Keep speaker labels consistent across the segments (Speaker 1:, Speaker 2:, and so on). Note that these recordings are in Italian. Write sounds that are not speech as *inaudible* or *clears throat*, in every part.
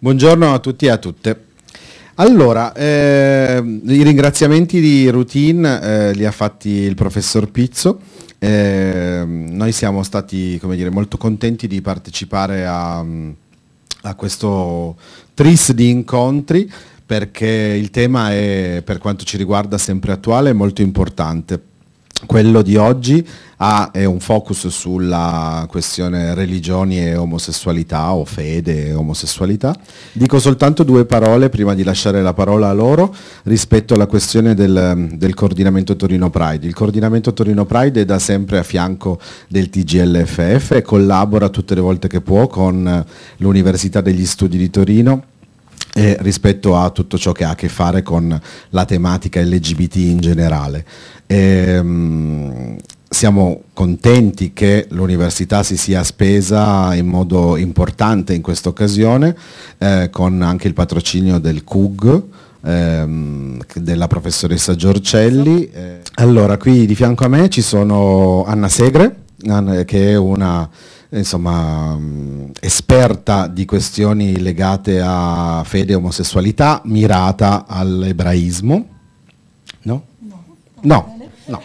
Speaker 1: Buongiorno a tutti e a tutte. Allora, eh, i ringraziamenti di routine eh, li ha fatti il professor Pizzo. Eh, noi siamo stati dire, molto contenti di partecipare a, a questo tris di incontri perché il tema è, per quanto ci riguarda, sempre attuale e molto importante. Quello di oggi ha, è un focus sulla questione religioni e omosessualità o fede e omosessualità. Dico soltanto due parole prima di lasciare la parola a loro rispetto alla questione del, del coordinamento Torino Pride. Il coordinamento Torino Pride è da sempre a fianco del TGLFF e collabora tutte le volte che può con l'Università degli Studi di Torino eh, rispetto a tutto ciò che ha a che fare con la tematica LGBT in generale. Ehm, siamo contenti che l'università si sia spesa in modo importante in questa occasione eh, con anche il patrocinio del CUG ehm, della professoressa Giorcelli. Eh, allora, qui di fianco a me ci sono Anna Segre, che è una insomma, esperta di questioni legate a fede e omosessualità, mirata all'ebraismo. No? No. no. no.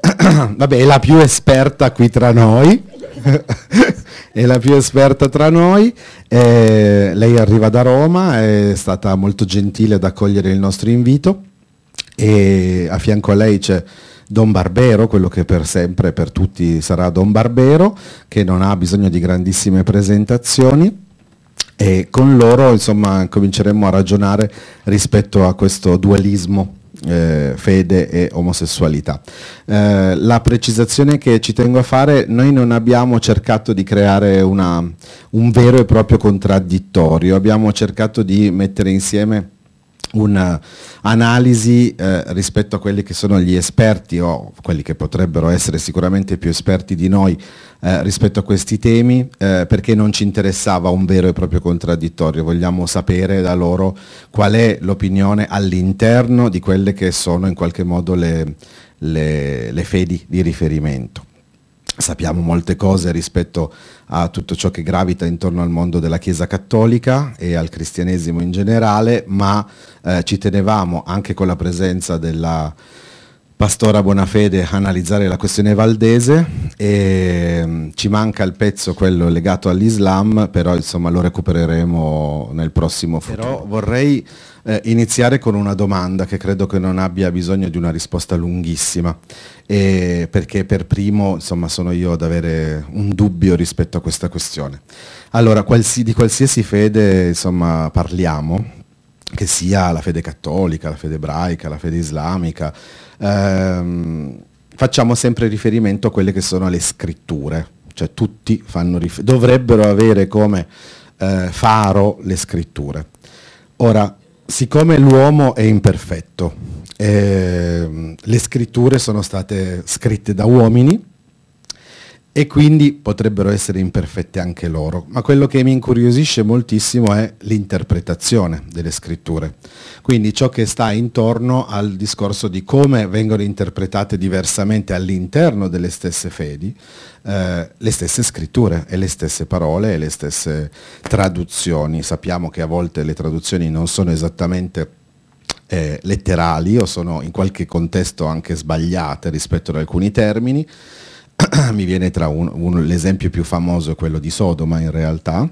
Speaker 1: *coughs* Vabbè, è la più esperta qui tra noi. *laughs* è la più esperta tra noi. Eh, lei arriva da Roma, è stata molto gentile ad accogliere il nostro invito e a fianco a lei c'è Don Barbero, quello che per sempre, per tutti sarà Don Barbero, che non ha bisogno di grandissime presentazioni e con loro insomma cominceremo a ragionare rispetto a questo dualismo eh, fede e omosessualità. Eh, la precisazione che ci tengo a fare, noi non abbiamo cercato di creare una, un vero e proprio contraddittorio, abbiamo cercato di mettere insieme un'analisi eh, rispetto a quelli che sono gli esperti o quelli che potrebbero essere sicuramente più esperti di noi eh, rispetto a questi temi eh, perché non ci interessava un vero e proprio contraddittorio, vogliamo sapere da loro qual è l'opinione all'interno di quelle che sono in qualche modo le, le, le fedi di riferimento. Sappiamo molte cose rispetto a tutto ciò che gravita intorno al mondo della Chiesa Cattolica e al cristianesimo in generale, ma eh, ci tenevamo anche con la presenza della Pastora Bonafede analizzare la questione valdese e um, ci manca il pezzo quello legato all'Islam, però insomma lo recupereremo nel prossimo futuro. Però vorrei eh, iniziare con una domanda che credo che non abbia bisogno di una risposta lunghissima, e perché per primo insomma, sono io ad avere un dubbio rispetto a questa questione. Allora, qualsi, di qualsiasi fede insomma, parliamo, che sia la fede cattolica, la fede ebraica, la fede islamica, ehm, facciamo sempre riferimento a quelle che sono le scritture, cioè tutti dovrebbero avere come eh, faro le scritture. Ora, siccome l'uomo è imperfetto, eh, le scritture sono state scritte da uomini, e quindi potrebbero essere imperfette anche loro. Ma quello che mi incuriosisce moltissimo è l'interpretazione delle scritture, quindi ciò che sta intorno al discorso di come vengono interpretate diversamente all'interno delle stesse fedi eh, le stesse scritture e le stesse parole e le stesse traduzioni. Sappiamo che a volte le traduzioni non sono esattamente eh, letterali o sono in qualche contesto anche sbagliate rispetto ad alcuni termini, *clears throat* mi viene tra un, un, l'esempio più famoso è quello di Sodoma in realtà,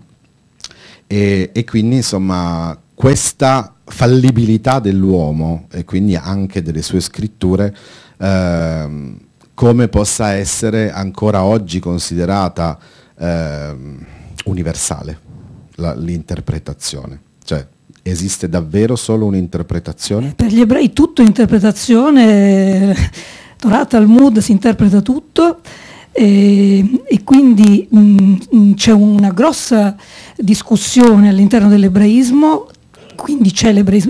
Speaker 1: e, e quindi insomma questa fallibilità dell'uomo e quindi anche delle sue scritture ehm, come possa essere ancora oggi considerata ehm, universale l'interpretazione. Cioè, esiste davvero solo un'interpretazione?
Speaker 2: Per gli ebrei tutto interpretazione Torah Talmud si interpreta tutto e, e quindi c'è una grossa discussione all'interno dell'ebraismo, quindi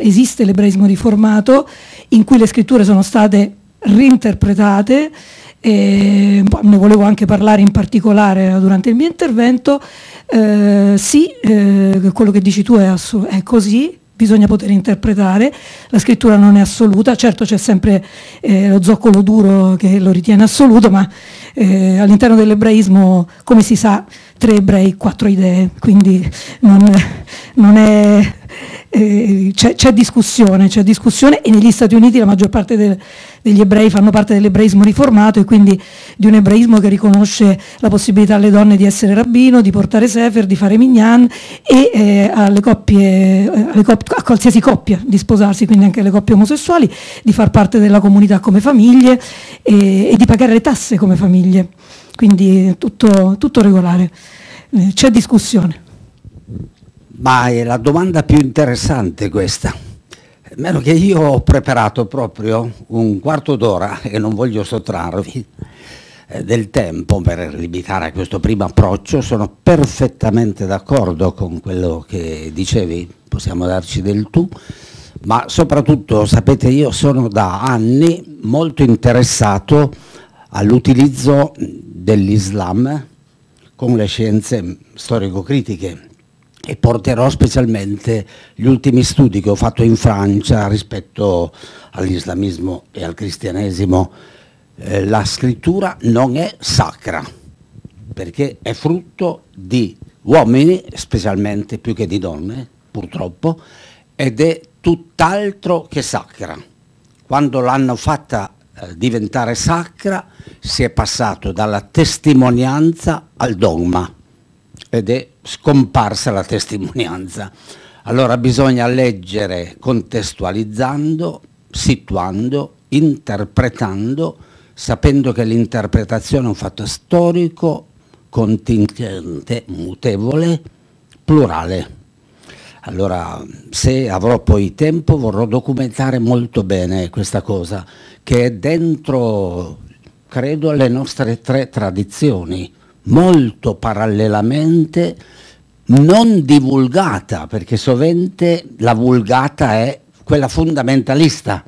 Speaker 2: esiste l'ebraismo riformato in cui le scritture sono state reinterpretate. E ne volevo anche parlare in particolare durante il mio intervento. Eh, sì, eh, quello che dici tu è, è così, bisogna poter interpretare, la scrittura non è assoluta, certo c'è sempre eh, lo zoccolo duro che lo ritiene assoluto, ma eh, all'interno dell'ebraismo, come si sa, tre ebrei, quattro idee, quindi non, non è eh, c'è, discussione, c'è discussione e negli Stati Uniti la maggior parte del, degli ebrei fanno parte dell'ebraismo riformato e quindi di un ebraismo che riconosce la possibilità alle donne di essere rabbino, di portare sefer, di fare minyan e eh, alle coppie, eh, alle copp- a qualsiasi coppia di sposarsi, quindi anche alle coppie omosessuali, di far parte della comunità come famiglie e, e di pagare le tasse come famiglie. Quindi tutto, tutto regolare. Eh, c'è discussione.
Speaker 3: Ma è la domanda più interessante questa. Meno che io ho preparato proprio un quarto d'ora *laughs* e non voglio sottrarvi eh, del tempo per limitare questo primo approccio, sono perfettamente d'accordo con quello che dicevi, possiamo darci del tu, ma soprattutto sapete io sono da anni molto interessato all'utilizzo dell'Islam con le scienze storico-critiche e porterò specialmente gli ultimi studi che ho fatto in Francia rispetto all'islamismo e al cristianesimo. Eh, la scrittura non è sacra, perché è frutto di uomini, specialmente più che di donne, purtroppo, ed è tutt'altro che sacra. Quando l'hanno fatta eh, diventare sacra si è passato dalla testimonianza al dogma ed è scomparsa la testimonianza. Allora bisogna leggere contestualizzando, situando, interpretando, sapendo che l'interpretazione è un fatto storico, contingente, mutevole, plurale. Allora, se avrò poi tempo, vorrò documentare molto bene questa cosa, che è dentro, credo, le nostre tre tradizioni molto parallelamente non divulgata, perché sovente la vulgata è quella fondamentalista,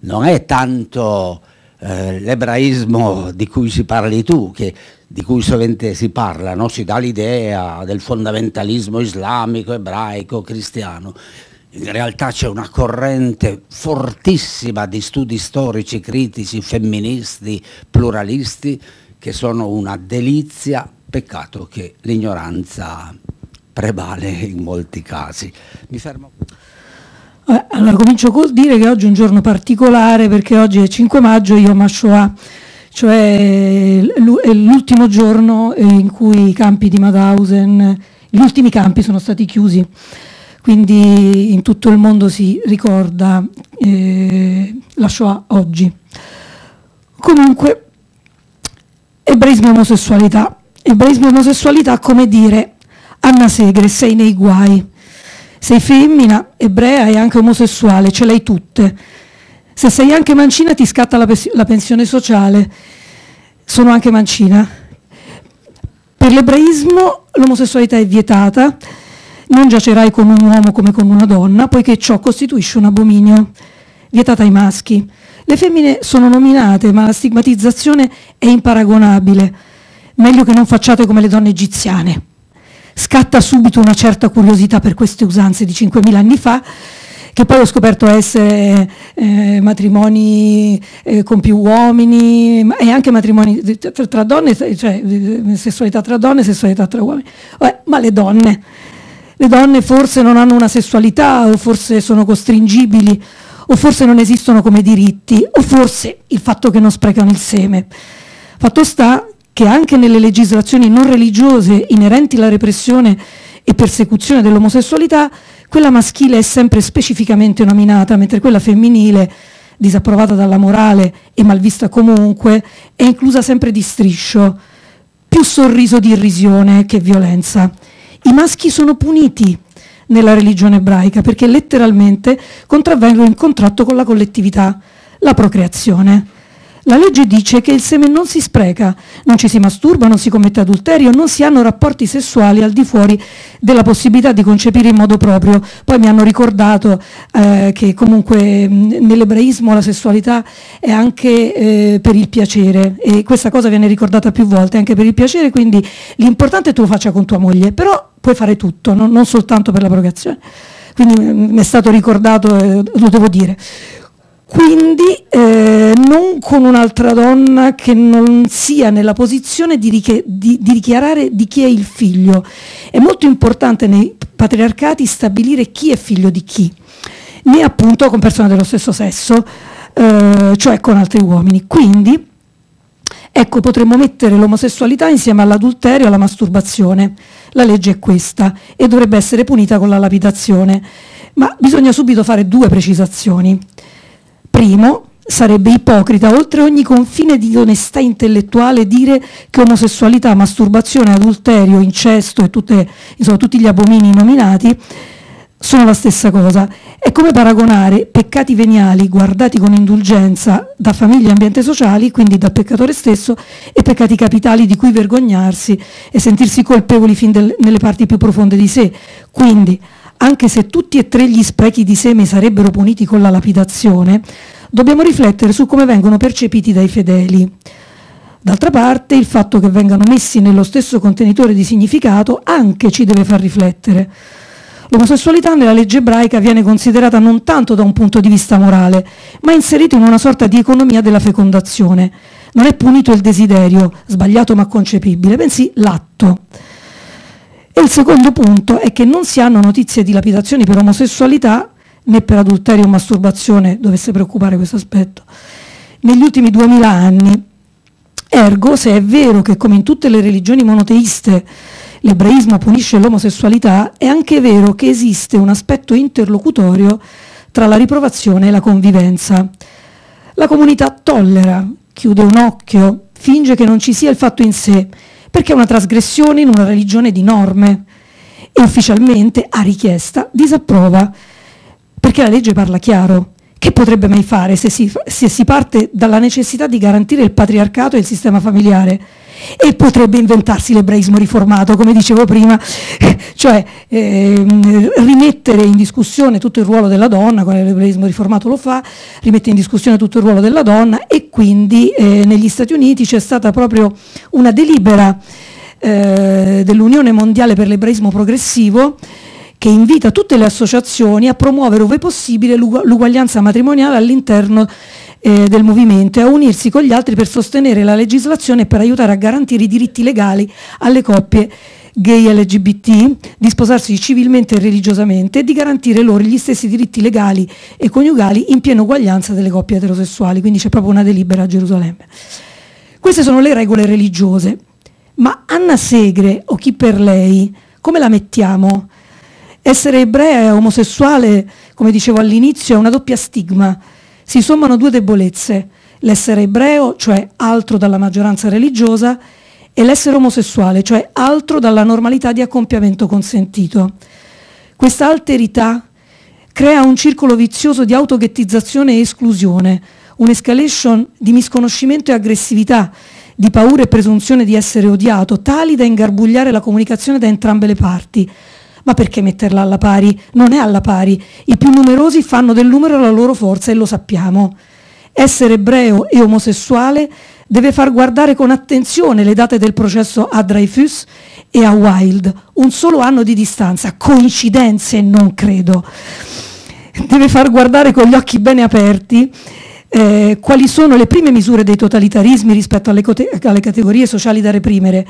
Speaker 3: non è tanto eh, l'ebraismo di cui si parli tu, che, di cui sovente si parla, no? si dà l'idea del fondamentalismo islamico, ebraico, cristiano. In realtà c'è una corrente fortissima di studi storici, critici, femministi, pluralisti, che sono una delizia, peccato che l'ignoranza prevale in molti casi. Mi fermo.
Speaker 2: Eh, allora comincio col dire che oggi è un giorno particolare perché oggi è 5 maggio Yom HaShoah, cioè è l'ultimo giorno in cui i campi di Mauthausen, gli ultimi campi sono stati chiusi, quindi in tutto il mondo si ricorda eh, la Shoah oggi. Comunque Ebraismo e omosessualità. Ebraismo e omosessualità come dire Anna Segre, sei nei guai. Sei femmina, ebrea e anche omosessuale, ce l'hai tutte. Se sei anche mancina ti scatta la, la pensione sociale. Sono anche mancina. Per l'ebraismo l'omosessualità è vietata, non giacerai con un uomo come con una donna, poiché ciò costituisce un abominio. Vietata ai maschi. Le femmine sono nominate, ma la stigmatizzazione è imparagonabile. Meglio che non facciate come le donne egiziane. Scatta subito una certa curiosità per queste usanze di 5.000 anni fa, che poi ho scoperto essere eh, matrimoni eh, con più uomini e anche matrimoni tra, tra donne, cioè sessualità tra donne e sessualità tra uomini. Vabbè, ma le donne, le donne forse non hanno una sessualità o forse sono costringibili o forse non esistono come diritti, o forse il fatto che non sprecano il seme. Fatto sta che anche nelle legislazioni non religiose inerenti alla repressione e persecuzione dell'omosessualità, quella maschile è sempre specificamente nominata, mentre quella femminile, disapprovata dalla morale e malvista comunque, è inclusa sempre di striscio, più sorriso di irrisione che violenza. I maschi sono puniti nella religione ebraica, perché letteralmente contravvengono in contratto con la collettività, la procreazione. La legge dice che il seme non si spreca, non ci si masturba, non si commette adulterio, non si hanno rapporti sessuali al di fuori della possibilità di concepire in modo proprio. Poi mi hanno ricordato eh, che comunque nell'ebraismo la sessualità è anche eh, per il piacere e questa cosa viene ricordata più volte, anche per il piacere, quindi l'importante è che tu lo faccia con tua moglie, però puoi fare tutto, non, non soltanto per la procreazione. Quindi mi è stato ricordato, eh, lo devo dire. quindi eh, non con un'altra donna che non sia nella posizione di, di, di, dichiarare di chi è il figlio. È molto importante nei patriarcati stabilire chi è figlio di chi, né appunto con persone dello stesso sesso, eh, cioè con altri uomini. Quindi, ecco, potremmo mettere l'omosessualità insieme all'adulterio e alla masturbazione. La legge è questa e dovrebbe essere punita con la lapidazione. Ma bisogna subito fare due precisazioni. Primo, sarebbe ipocrita oltre ogni confine di onestà intellettuale dire che omosessualità, masturbazione, adulterio, incesto e tutte, insomma, tutti gli abomini nominati sono la stessa cosa. È come paragonare peccati veniali guardati con indulgenza da famiglie e ambiente sociali, quindi dal peccatore stesso, e peccati capitali di cui vergognarsi e sentirsi colpevoli fin del, nelle parti più profonde di sé. Quindi anche se tutti e tre gli sprechi di seme sarebbero puniti con la lapidazione, dobbiamo riflettere su come vengono percepiti dai fedeli. D'altra parte, il fatto che vengano messi nello stesso contenitore di significato anche ci deve far riflettere. L'omosessualità nella legge ebraica viene considerata non tanto da un punto di vista morale, ma inserita in una sorta di economia della fecondazione. Non è punito il desiderio, sbagliato ma concepibile, bensì l'atto. E il secondo punto è che non si hanno notizie di lapidazioni per omosessualità né per adulterio o masturbazione dovesse preoccupare questo aspetto negli ultimi duemila anni. Ergo, se è vero che come in tutte le religioni monoteiste l'ebraismo punisce l'omosessualità, è anche vero che esiste un aspetto interlocutorio tra la riprovazione e la convivenza. La comunità tollera, chiude un occhio, finge che non ci sia il fatto in sé perché è una trasgressione in una religione di norme e ufficialmente, a richiesta, disapprova, perché la legge parla chiaro. Che potrebbe mai fare se si, se si parte dalla necessità di garantire il patriarcato e il sistema familiare? E potrebbe inventarsi l'ebraismo riformato, come dicevo prima, cioè ehm, rimettere in discussione tutto il ruolo della donna, come l'ebraismo riformato lo fa, rimette in discussione tutto il ruolo della donna e quindi eh, negli Stati Uniti c'è stata proprio una delibera eh, dell'Unione Mondiale per l'Ebraismo Progressivo che invita tutte le associazioni a promuovere ove possibile l'uguaglianza matrimoniale all'interno eh, del movimento e a unirsi con gli altri per sostenere la legislazione e per aiutare a garantire i diritti legali alle coppie gay LGBT di sposarsi civilmente e religiosamente e di garantire loro gli stessi diritti legali e coniugali in piena uguaglianza delle coppie eterosessuali, quindi c'è proprio una delibera a Gerusalemme. Queste sono le regole religiose, ma Anna Segre o chi per lei, come la mettiamo? Essere ebrea e omosessuale, come dicevo all'inizio, è una doppia stigma si sommano due debolezze, l'essere ebreo, cioè altro dalla maggioranza religiosa, e l'essere omosessuale, cioè altro dalla normalità di accompiamento consentito. Questa alterità crea un circolo vizioso di autoghettizzazione e esclusione, un'escalation di misconoscimento e aggressività, di paura e presunzione di essere odiato, tali da ingarbugliare la comunicazione da entrambe le parti, ma perché metterla alla pari? Non è alla pari. I più numerosi fanno del numero la loro forza e lo sappiamo. Essere ebreo e omosessuale deve far guardare con attenzione le date del processo a Dreyfus e a Wilde, un solo anno di distanza, coincidenze non credo. Deve far guardare con gli occhi bene aperti eh, quali sono le prime misure dei totalitarismi rispetto alle, alle categorie sociali da reprimere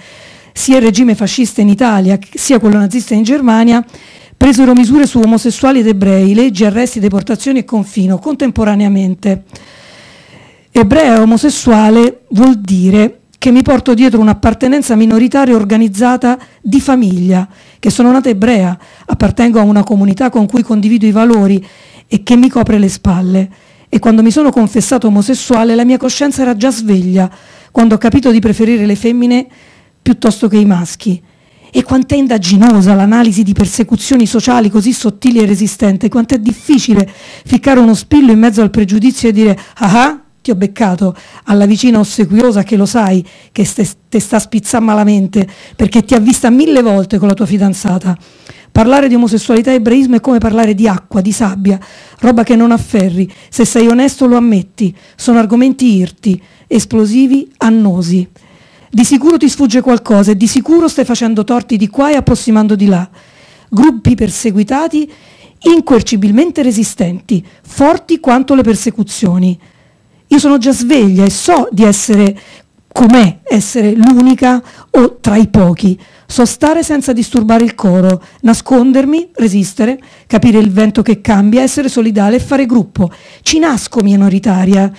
Speaker 2: sia il regime fascista in Italia sia quello nazista in Germania presero misure su omosessuali ed ebrei, leggi, arresti, deportazioni e confino contemporaneamente. Ebrea e omosessuale vuol dire che mi porto dietro un'appartenenza minoritaria organizzata di famiglia, che sono nata ebrea, appartengo a una comunità con cui condivido i valori e che mi copre le spalle. E quando mi sono confessato omosessuale la mia coscienza era già sveglia, quando ho capito di preferire le femmine piuttosto che i maschi. E quant'è indaginosa l'analisi di persecuzioni sociali così sottili e resistente, quant'è difficile ficcare uno spillo in mezzo al pregiudizio e dire ah ah, ti ho beccato, alla vicina ossequiosa che lo sai che te sta spizzando malamente perché ti ha vista mille volte con la tua fidanzata. Parlare di omosessualità e ebraismo è come parlare di acqua, di sabbia, roba che non afferri. Se sei onesto lo ammetti. Sono argomenti irti, esplosivi, annosi. Di sicuro ti sfugge qualcosa e di sicuro stai facendo torti di qua e approssimando di là. Gruppi perseguitati incoercibilmente resistenti, forti quanto le persecuzioni. Io sono già sveglia e so di essere com'è essere l'unica o tra i pochi. So stare senza disturbare il coro, nascondermi, resistere, capire il vento che cambia, essere solidale e fare gruppo. Ci nasco minoritaria.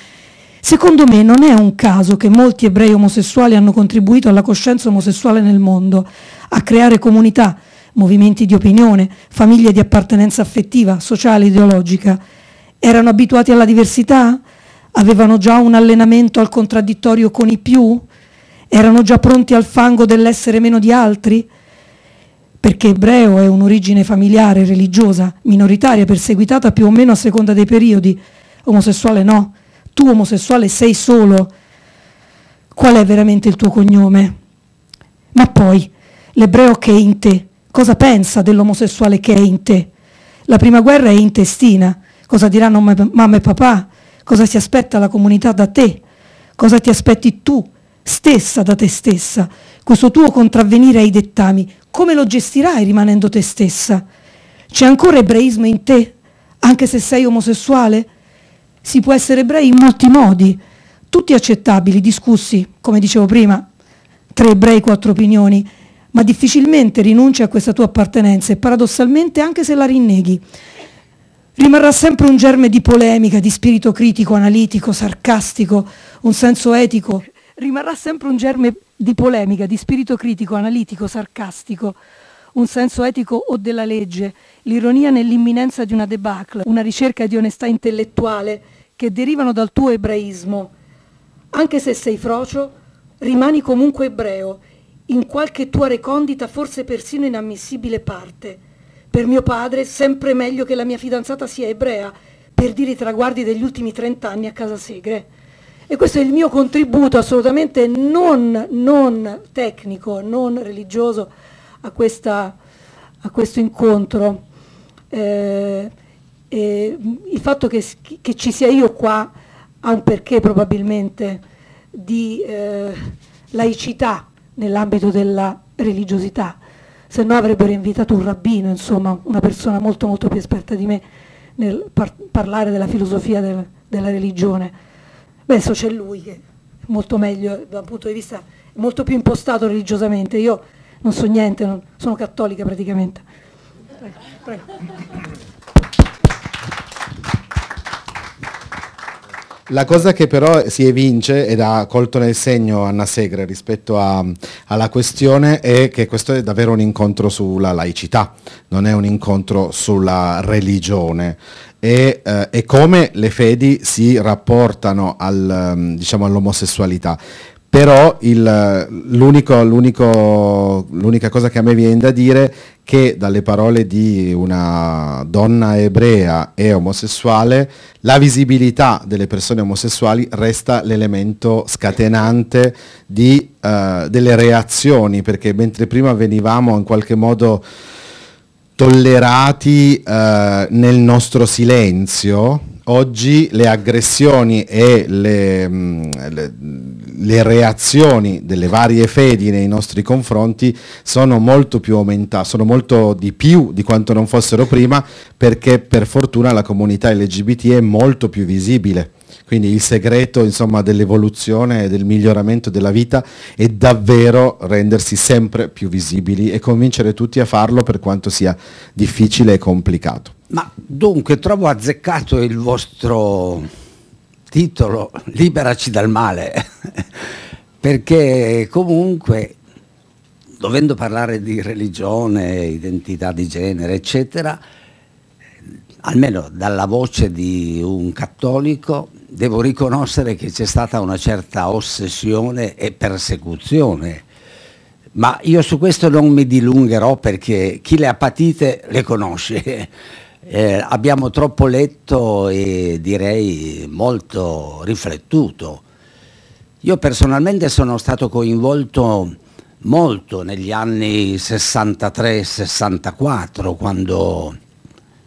Speaker 2: Secondo me non è un caso che molti ebrei omosessuali hanno contribuito alla coscienza omosessuale nel mondo, a creare comunità, movimenti di opinione, famiglie di appartenenza affettiva, sociale, ideologica. Erano abituati alla diversità? Avevano già un allenamento al contraddittorio con i più? Erano già pronti al fango dell'essere meno di altri? Perché ebreo è un'origine familiare, religiosa, minoritaria, perseguitata più o meno a seconda dei periodi. Omosessuale no. Tu omosessuale sei solo. Qual è veramente il tuo cognome? Ma poi, l'ebreo che è in te, cosa pensa dell'omosessuale che è in te? La prima guerra è intestina. Cosa diranno mamma e papà? cosa si aspetta la comunità da te, cosa ti aspetti tu stessa da te stessa, questo tuo contravvenire ai dettami, come lo gestirai rimanendo te stessa? C'è ancora ebraismo in te, anche se sei omosessuale? Si può essere ebrei in molti modi, tutti accettabili, discussi, come dicevo prima, tre ebrei, quattro opinioni, ma difficilmente rinunci a questa tua appartenenza e paradossalmente anche se la rinneghi, rimarrà sempre un germe di polemica, di spirito critico, analitico, sarcastico, un senso etico. Rimarrà sempre un germe di polemica, di spirito critico, analitico, sarcastico, un senso etico o della legge, l'ironia nell'imminenza di una debacle, una ricerca di onestà intellettuale che derivano dal tuo ebraismo. Anche se sei frocio, rimani comunque ebreo, in qualche tua recondita, forse persino inammissibile parte per mio padre sempre meglio che la mia fidanzata sia ebrea, per dire i traguardi degli ultimi trent'anni a casa Segre. E questo è il mio contributo assolutamente non, non tecnico, non religioso a, questa, a questo incontro. Eh, il fatto che, che, ci sia io qua ha un perché probabilmente di eh, laicità nell'ambito della religiosità se no avrebbero invitato un rabbino, insomma, una persona molto molto più esperta di me nel par parlare della filosofia del, della religione. Beh, adesso c'è lui che è molto meglio da un punto di vista molto più impostato religiosamente. Io non so niente, non, sono cattolica praticamente. Prego, prego.
Speaker 1: La cosa che però si evince ed ha colto nel segno Anna Segre rispetto a, alla questione è che questo è davvero un incontro sulla laicità, non è un incontro sulla religione e, eh, e come le fedi si rapportano al, diciamo, all'omosessualità però l'unica cosa che a me viene da dire è che dalle parole di una donna ebrea e omosessuale la visibilità delle persone omosessuali resta l'elemento scatenante di, uh, delle reazioni perché mentre prima venivamo in qualche modo tollerati uh, nel nostro silenzio oggi le aggressioni e le, mm, le, le, reazioni delle varie fedi nei nostri confronti sono molto più aumentate, sono molto di più di quanto non fossero prima perché per fortuna la comunità LGBT è molto più visibile. Quindi il segreto insomma, dell'evoluzione e del miglioramento della vita è davvero rendersi sempre più visibili e convincere tutti a farlo per quanto sia difficile e complicato.
Speaker 3: Ma dunque trovo azzeccato il vostro titolo, Liberaci dal male, *laughs* perché comunque dovendo parlare di religione, identità di genere, eccetera, almeno dalla voce di un cattolico, devo riconoscere che c'è stata una certa ossessione e persecuzione. Ma io su questo non mi dilungherò perché chi le ha patite le conosce *laughs* eh, abbiamo troppo letto e direi molto riflettuto. Io personalmente sono stato coinvolto molto negli anni 63-64 quando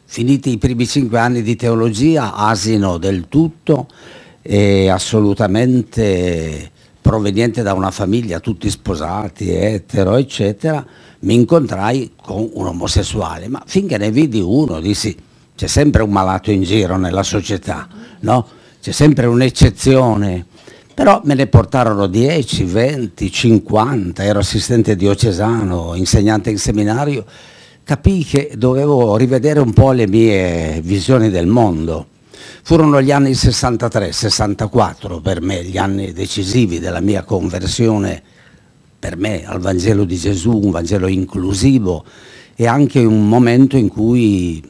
Speaker 3: finiti i primi cinque anni di teologia asino del tutto e assolutamente proveniente da una famiglia tutti sposati, etero eccetera mi incontrai con un omosessuale, ma finché ne vidi uno dissi c'è sempre un malato in giro nella società, no? c'è sempre un'eccezione. Però me ne portarono 10, 20, 50, ero assistente diocesano, insegnante in seminario, capii che dovevo rivedere un po' le mie visioni del mondo. Furono gli anni 63-64 per me, gli anni decisivi della mia conversione per me al Vangelo di Gesù, un Vangelo inclusivo e anche un momento in cui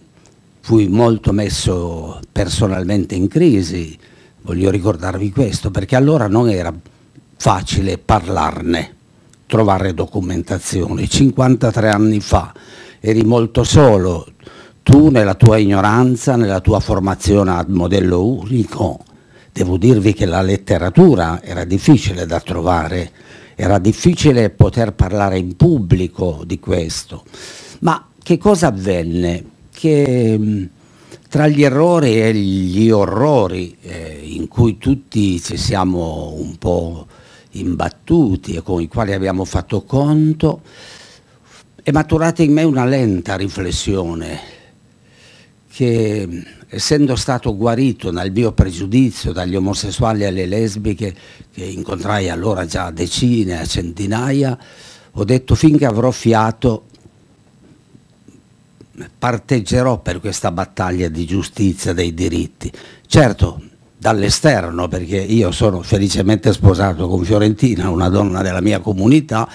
Speaker 3: fui molto messo personalmente in crisi, voglio ricordarvi questo, perché allora non era facile parlarne, trovare documentazione. 53 anni fa eri molto solo, tu nella tua ignoranza, nella tua formazione a modello unico, devo dirvi che la letteratura era difficile da trovare, era difficile poter parlare in pubblico di questo. Ma che cosa avvenne? Che tra gli errori e gli orrori eh, in cui tutti ci siamo un po' imbattuti e con i quali abbiamo fatto conto, è maturata in me una lenta riflessione che essendo stato guarito dal mio pregiudizio dagli omosessuali alle lesbiche, che incontrai allora già decine, a centinaia, ho detto finché avrò fiato parteggerò per questa battaglia di giustizia dei diritti. Certo, dall'esterno, perché io sono felicemente sposato con Fiorentina, una donna della mia comunità,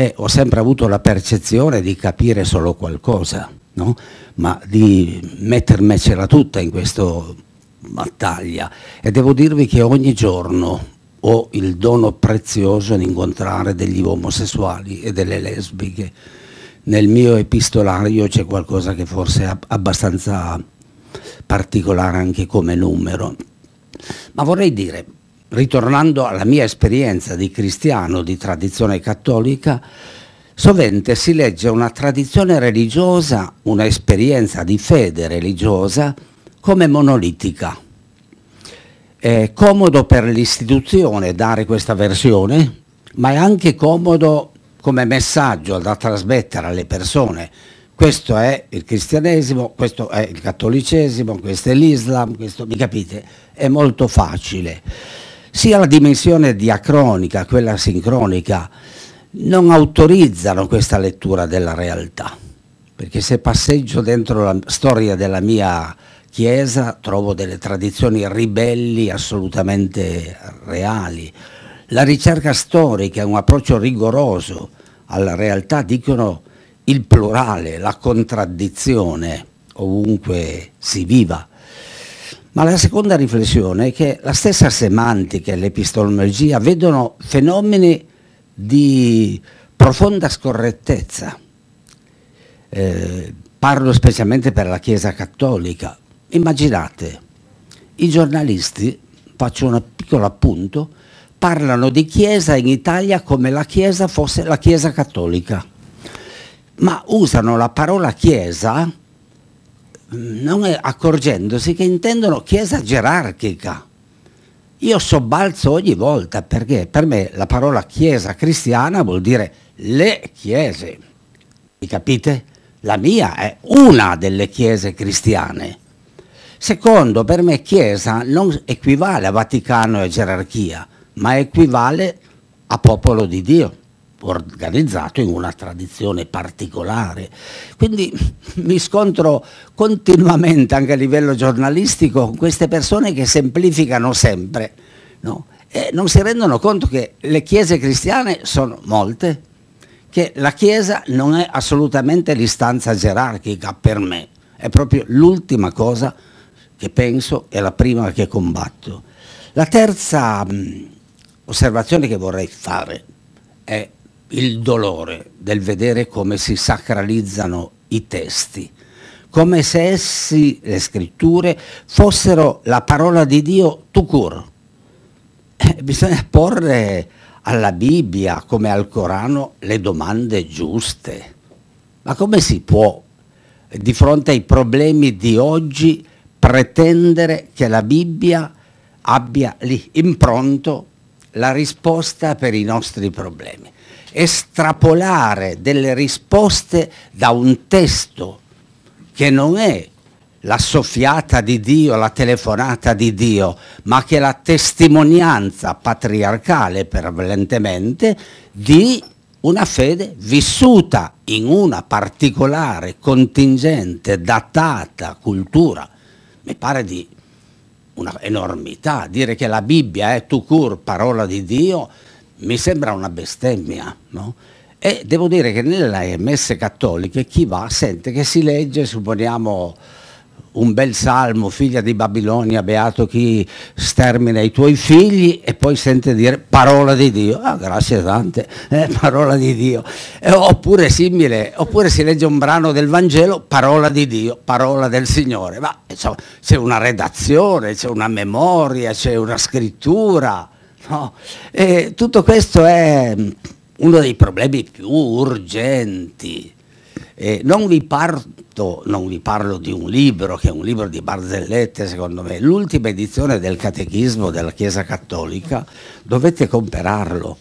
Speaker 3: e ho sempre avuto la percezione di capire solo qualcosa no? ma di mettermecela tutta in questa battaglia e devo dirvi che ogni giorno ho il dono prezioso di incontrare degli omosessuali e delle lesbiche. Nel mio epistolario c'è qualcosa che forse è abbastanza particolare anche come numero. Ma vorrei dire, ritornando alla mia esperienza di cristiano di tradizione cattolica, Sovente si legge una tradizione religiosa, un'esperienza di fede religiosa come monolitica. È comodo per l'istituzione dare questa versione, ma è anche comodo come messaggio da trasmettere alle persone. Questo è il cristianesimo, questo è il cattolicesimo, questo è l'Islam, questo mi capite? È molto facile. Sia la dimensione diacronica, quella sincronica, non autorizzano questa lettura della realtà, perché se passeggio dentro la storia della mia Chiesa trovo delle tradizioni ribelli assolutamente reali. La ricerca storica è un approccio rigoroso alla realtà, dicono il plurale, la contraddizione, ovunque si viva. Ma la seconda riflessione è che la stessa semantica e l'epistemologia vedono fenomeni di profonda scorrettezza. Eh, parlo specialmente per la Chiesa cattolica. Immaginate, i giornalisti, faccio un piccolo appunto, parlano di Chiesa in Italia come la Chiesa fosse la Chiesa cattolica, ma usano la parola Chiesa non accorgendosi che intendono Chiesa gerarchica io sobbalzo ogni volta perché per me la parola chiesa cristiana vuol dire le chiese. Mi capite? La mia è una delle chiese cristiane. Secondo, per me chiesa non equivale a Vaticano e gerarchia, ma equivale a popolo di Dio organizzato in una tradizione particolare. Quindi *laughs* mi scontro continuamente anche a livello giornalistico con queste persone che semplificano sempre no? e non si rendono conto che le chiese cristiane sono molte, che la chiesa non è assolutamente l'istanza gerarchica per me, è proprio l'ultima cosa che penso e la prima che combatto. La terza mh, osservazione che vorrei fare è il dolore del vedere come si sacralizzano i testi, come se essi, le scritture, fossero la parola di Dio tout. Eh, bisogna porre alla Bibbia come al Corano le domande giuste. Ma come si può, di fronte ai problemi di oggi, pretendere che la Bibbia abbia lì impronto la risposta per i nostri problemi? Estrapolare delle risposte da un testo che non è la soffiata di Dio, la telefonata di Dio, ma che la testimonianza patriarcale prevalentemente di una fede vissuta in una particolare, contingente, datata cultura. Mi pare di una enormità. Dire che la Bibbia è tu cur, parola di Dio, mi sembra una bestemmia. No? E devo dire che nelle messe cattoliche chi va sente che si legge, supponiamo, un bel salmo, figlia di Babilonia, beato chi stermina i tuoi figli, e poi sente dire parola di Dio. Ah, grazie tante, eh, *laughs* parola di Dio. Eh, oppure simile, oppure si legge un brano del Vangelo, parola di Dio, parola del Signore. Ma insomma, c'è una redazione, c'è una memoria, c'è una scrittura. No? E tutto questo è uno dei problemi più urgenti eh, non, vi parto, non, vi parlo di un libro, che è un libro di barzellette secondo me, l'ultima edizione del Catechismo della Chiesa Cattolica, dovete comprarlo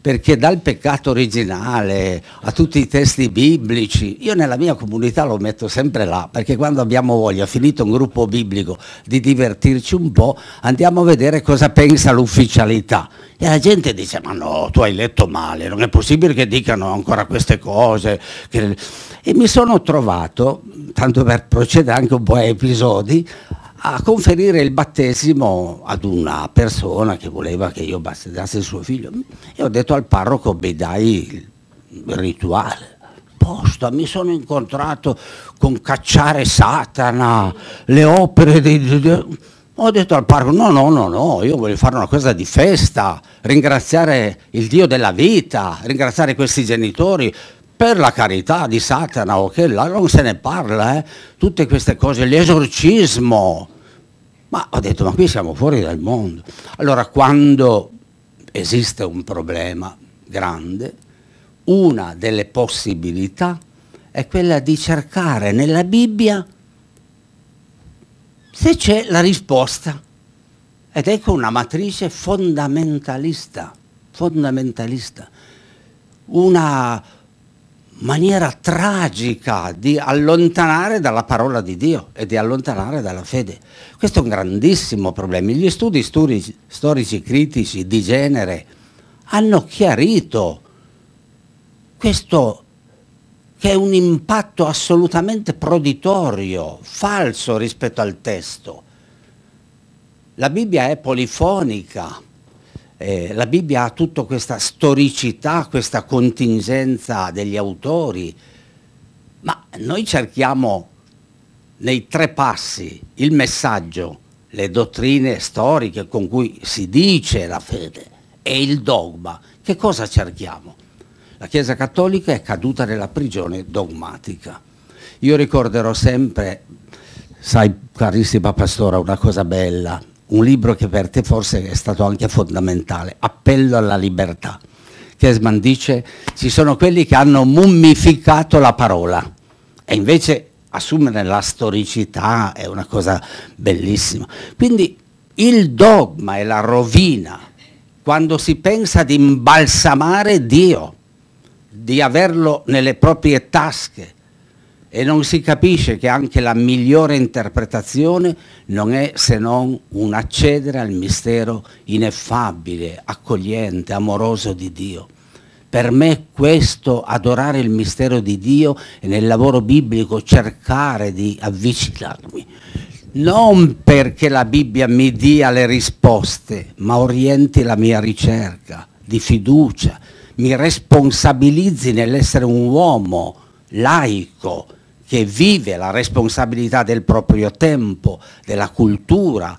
Speaker 3: perché dal peccato originale a tutti i testi biblici, io nella mia comunità lo metto sempre là, perché quando abbiamo voglia, finito un gruppo biblico, di divertirci un po', andiamo a vedere cosa pensa l'ufficialità. E la gente dice, ma no, tu hai letto male, non è possibile che dicano ancora queste cose. E mi sono trovato, tanto per procedere anche un po' a episodi, a conferire il battesimo ad una persona che voleva che io battesassi il suo figlio. E ho detto al parroco mi dai il rituale posta mi sono incontrato con cacciare Satana le opere di, ho detto al parroco no no no no io voglio fare una cosa di festa ringraziare il Dio della vita ringraziare questi genitori per la carità di Satana o che là non se ne parla, eh? tutte queste cose, l'esorcismo. Ma ho detto, ma qui siamo fuori dal mondo. Allora quando esiste un problema grande, una delle possibilità è quella di cercare nella Bibbia se c'è la risposta. Ed ecco una matrice fondamentalista, fondamentalista, una, maniera tragica di allontanare dalla parola di Dio e di allontanare dalla fede. Questo è un grandissimo problema. Gli studi storici, storici critici di genere hanno chiarito questo che è un impatto assolutamente proditorio, falso rispetto al testo. La Bibbia è polifonica, eh, la Bibbia ha tutta questa storicità, questa contingenza degli autori, ma noi cerchiamo nei tre passi il messaggio, le dottrine storiche con cui si dice la fede e il dogma. Che cosa cerchiamo? La Chiesa Cattolica è caduta nella prigione dogmatica. Io ricorderò sempre, sai carissima pastora, una cosa bella, un libro che per te forse è stato anche fondamentale, Appello alla libertà. Kesman dice ci sono quelli che hanno mummificato la parola e invece assumere la storicità è una cosa bellissima. Quindi il dogma è la rovina quando si pensa di imbalsamare Dio, di averlo nelle proprie tasche, e non si capisce che anche la migliore interpretazione non è se non un accedere al mistero ineffabile, accogliente, amoroso di Dio. Per me questo, adorare il mistero di Dio e nel lavoro biblico cercare di avvicinarmi, non perché la Bibbia mi dia le risposte, ma orienti la mia ricerca di fiducia, mi responsabilizzi nell'essere un uomo laico, che vive la responsabilità del proprio tempo, della cultura,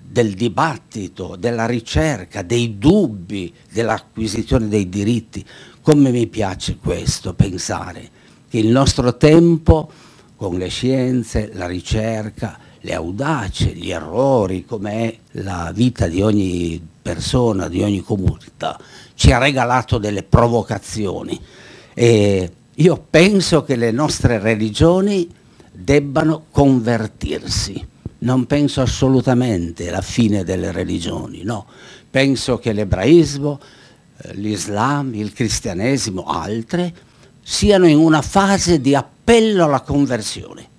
Speaker 3: del dibattito, della ricerca, dei dubbi, dell'acquisizione dei diritti. Come mi piace questo, pensare che il nostro tempo, con le scienze, la ricerca, le audacie, gli errori, come è la vita di ogni persona, di ogni comunità, ci ha regalato delle provocazioni. E io penso che le nostre religioni debbano convertirsi. Non penso assolutamente alla fine delle religioni, no. Penso che l'ebraismo, eh, l'Islam, il cristianesimo, altre, siano in una fase di appello alla conversione.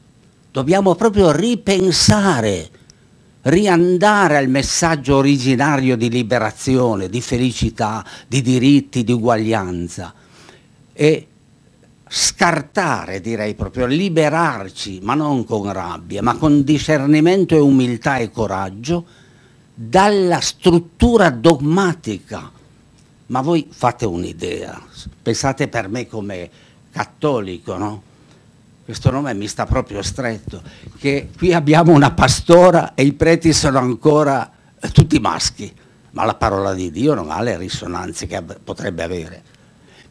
Speaker 3: dobbiamo proprio ripensare, riandare al messaggio originario di liberazione, di felicità, di diritti, di uguaglianza e scartare, direi proprio, liberarci, ma non con rabbia, ma con discernimento e umiltà e coraggio, dalla struttura dogmatica. Ma voi fate un'idea, pensate per me come cattolico, no? Questo nome mi sta proprio stretto, che qui abbiamo una pastora e i preti sono ancora tutti maschi, ma la parola di Dio non ha le risonanze che potrebbe avere.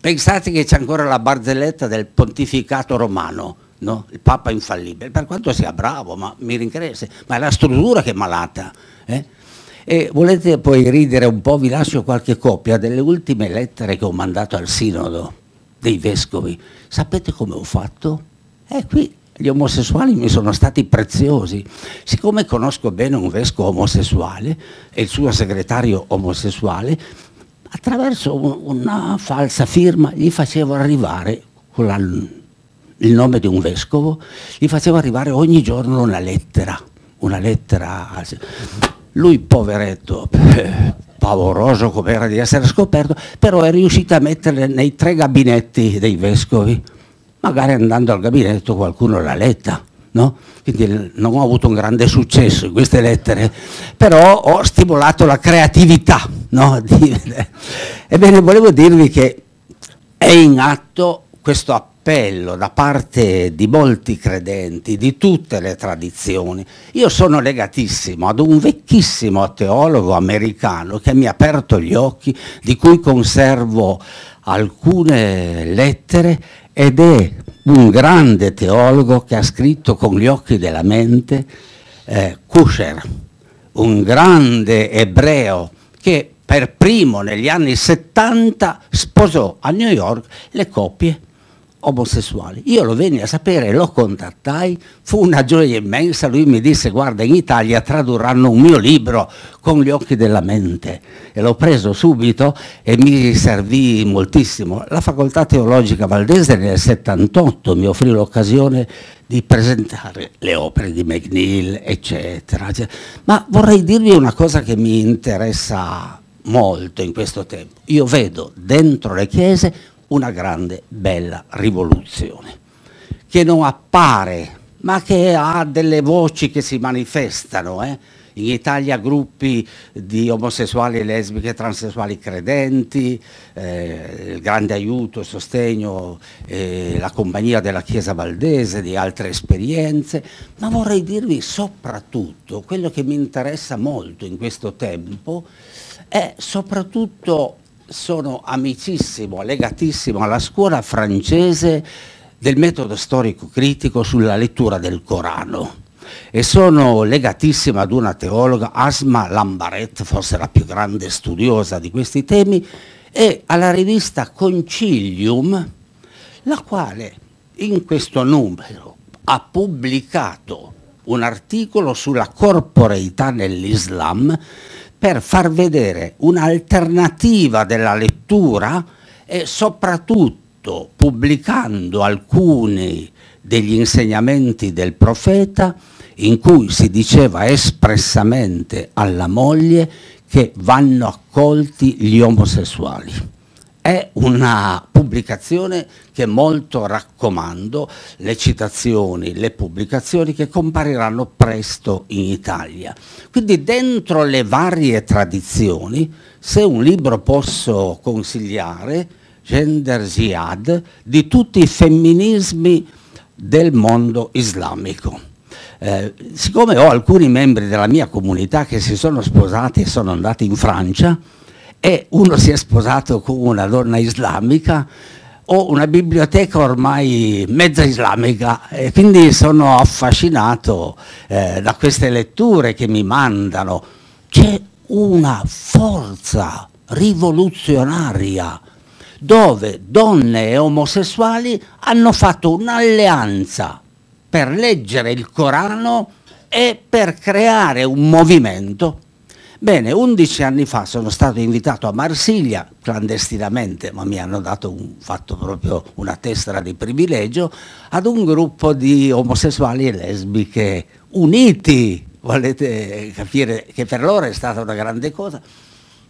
Speaker 3: Pensate che c'è ancora la barzelletta del pontificato romano, no? il Papa infallibile, per quanto sia bravo, ma mi rincrese, ma è la struttura che è malata. Eh? E volete poi ridere un po', vi lascio qualche copia delle ultime lettere che ho mandato al sinodo dei vescovi. Sapete come ho fatto? Eh, qui gli omosessuali mi sono stati preziosi. Siccome conosco bene un vescovo omosessuale e il suo segretario omosessuale, attraverso una falsa firma gli facevo arrivare la, il nome di un vescovo, gli facevo arrivare ogni giorno una lettera, una lettera. Lui, poveretto, *laughs* pavoroso come era di essere scoperto, però è riuscito a metterle nei tre gabinetti dei vescovi. Magari andando al gabinetto qualcuno l'ha letta no? Quindi non ho avuto un grande successo in queste lettere, però ho stimolato la creatività. No? *laughs* Ebbene, volevo dirvi che è in atto questo appello da parte di molti credenti, di tutte le tradizioni. Io sono legatissimo ad un vecchissimo teologo americano che mi ha aperto gli occhi, di cui conservo alcune lettere ed è un grande teologo che ha scritto con gli occhi della mente, eh, Kusher, un grande ebreo che per primo negli anni 70 sposò a New York le coppie omosessuali. Io lo venni a sapere, lo contattai, fu una gioia immensa, lui mi disse guarda in Italia tradurranno un mio libro con gli occhi della mente e l'ho preso subito e mi servì moltissimo. La facoltà teologica valdese nel 78 mi offrì l'occasione di presentare le opere di McNeil, eccetera. Ma vorrei dirvi una cosa che mi interessa molto in questo tempo. Io vedo dentro le chiese una grande, bella rivoluzione, che non appare, ma che ha delle voci che si manifestano. Eh? In Italia gruppi di omosessuali, lesbiche, transessuali credenti, eh, il grande aiuto, il sostegno, eh, la compagnia della Chiesa Valdese, di altre esperienze, ma vorrei dirvi soprattutto, quello che mi interessa molto in questo tempo, è soprattutto sono amicissimo, legatissimo alla scuola francese del metodo storico critico sulla lettura del Corano. E sono legatissimo ad una teologa, Asma Lambaret, forse la più grande studiosa di questi temi, e alla rivista Concilium, la quale in questo numero ha pubblicato un articolo sulla corporeità nell'Islam per far vedere un'alternativa della lettura e soprattutto pubblicando alcuni degli insegnamenti del profeta in cui si diceva espressamente alla moglie che vanno accolti gli omosessuali. È una pubblicazione che molto raccomando, le citazioni, le pubblicazioni che compariranno presto in Italia. Quindi dentro le varie tradizioni, se un libro posso consigliare, Gender Ziad, di tutti i femminismi del mondo islamico. Eh, siccome ho alcuni membri della mia comunità che si sono sposati e sono andati in Francia, e uno si è sposato con una donna islamica ho una biblioteca ormai mezza islamica e quindi sono affascinato eh, da queste letture che mi mandano. C'è una forza rivoluzionaria dove donne e omosessuali hanno fatto un'alleanza per leggere il Corano e per creare un movimento Bene, 11 anni fa sono stato invitato a Marsiglia, clandestinamente, ma mi hanno dato un, fatto proprio una tessera di privilegio, ad un gruppo di omosessuali e lesbiche uniti. Volete capire che per loro è stata una grande cosa?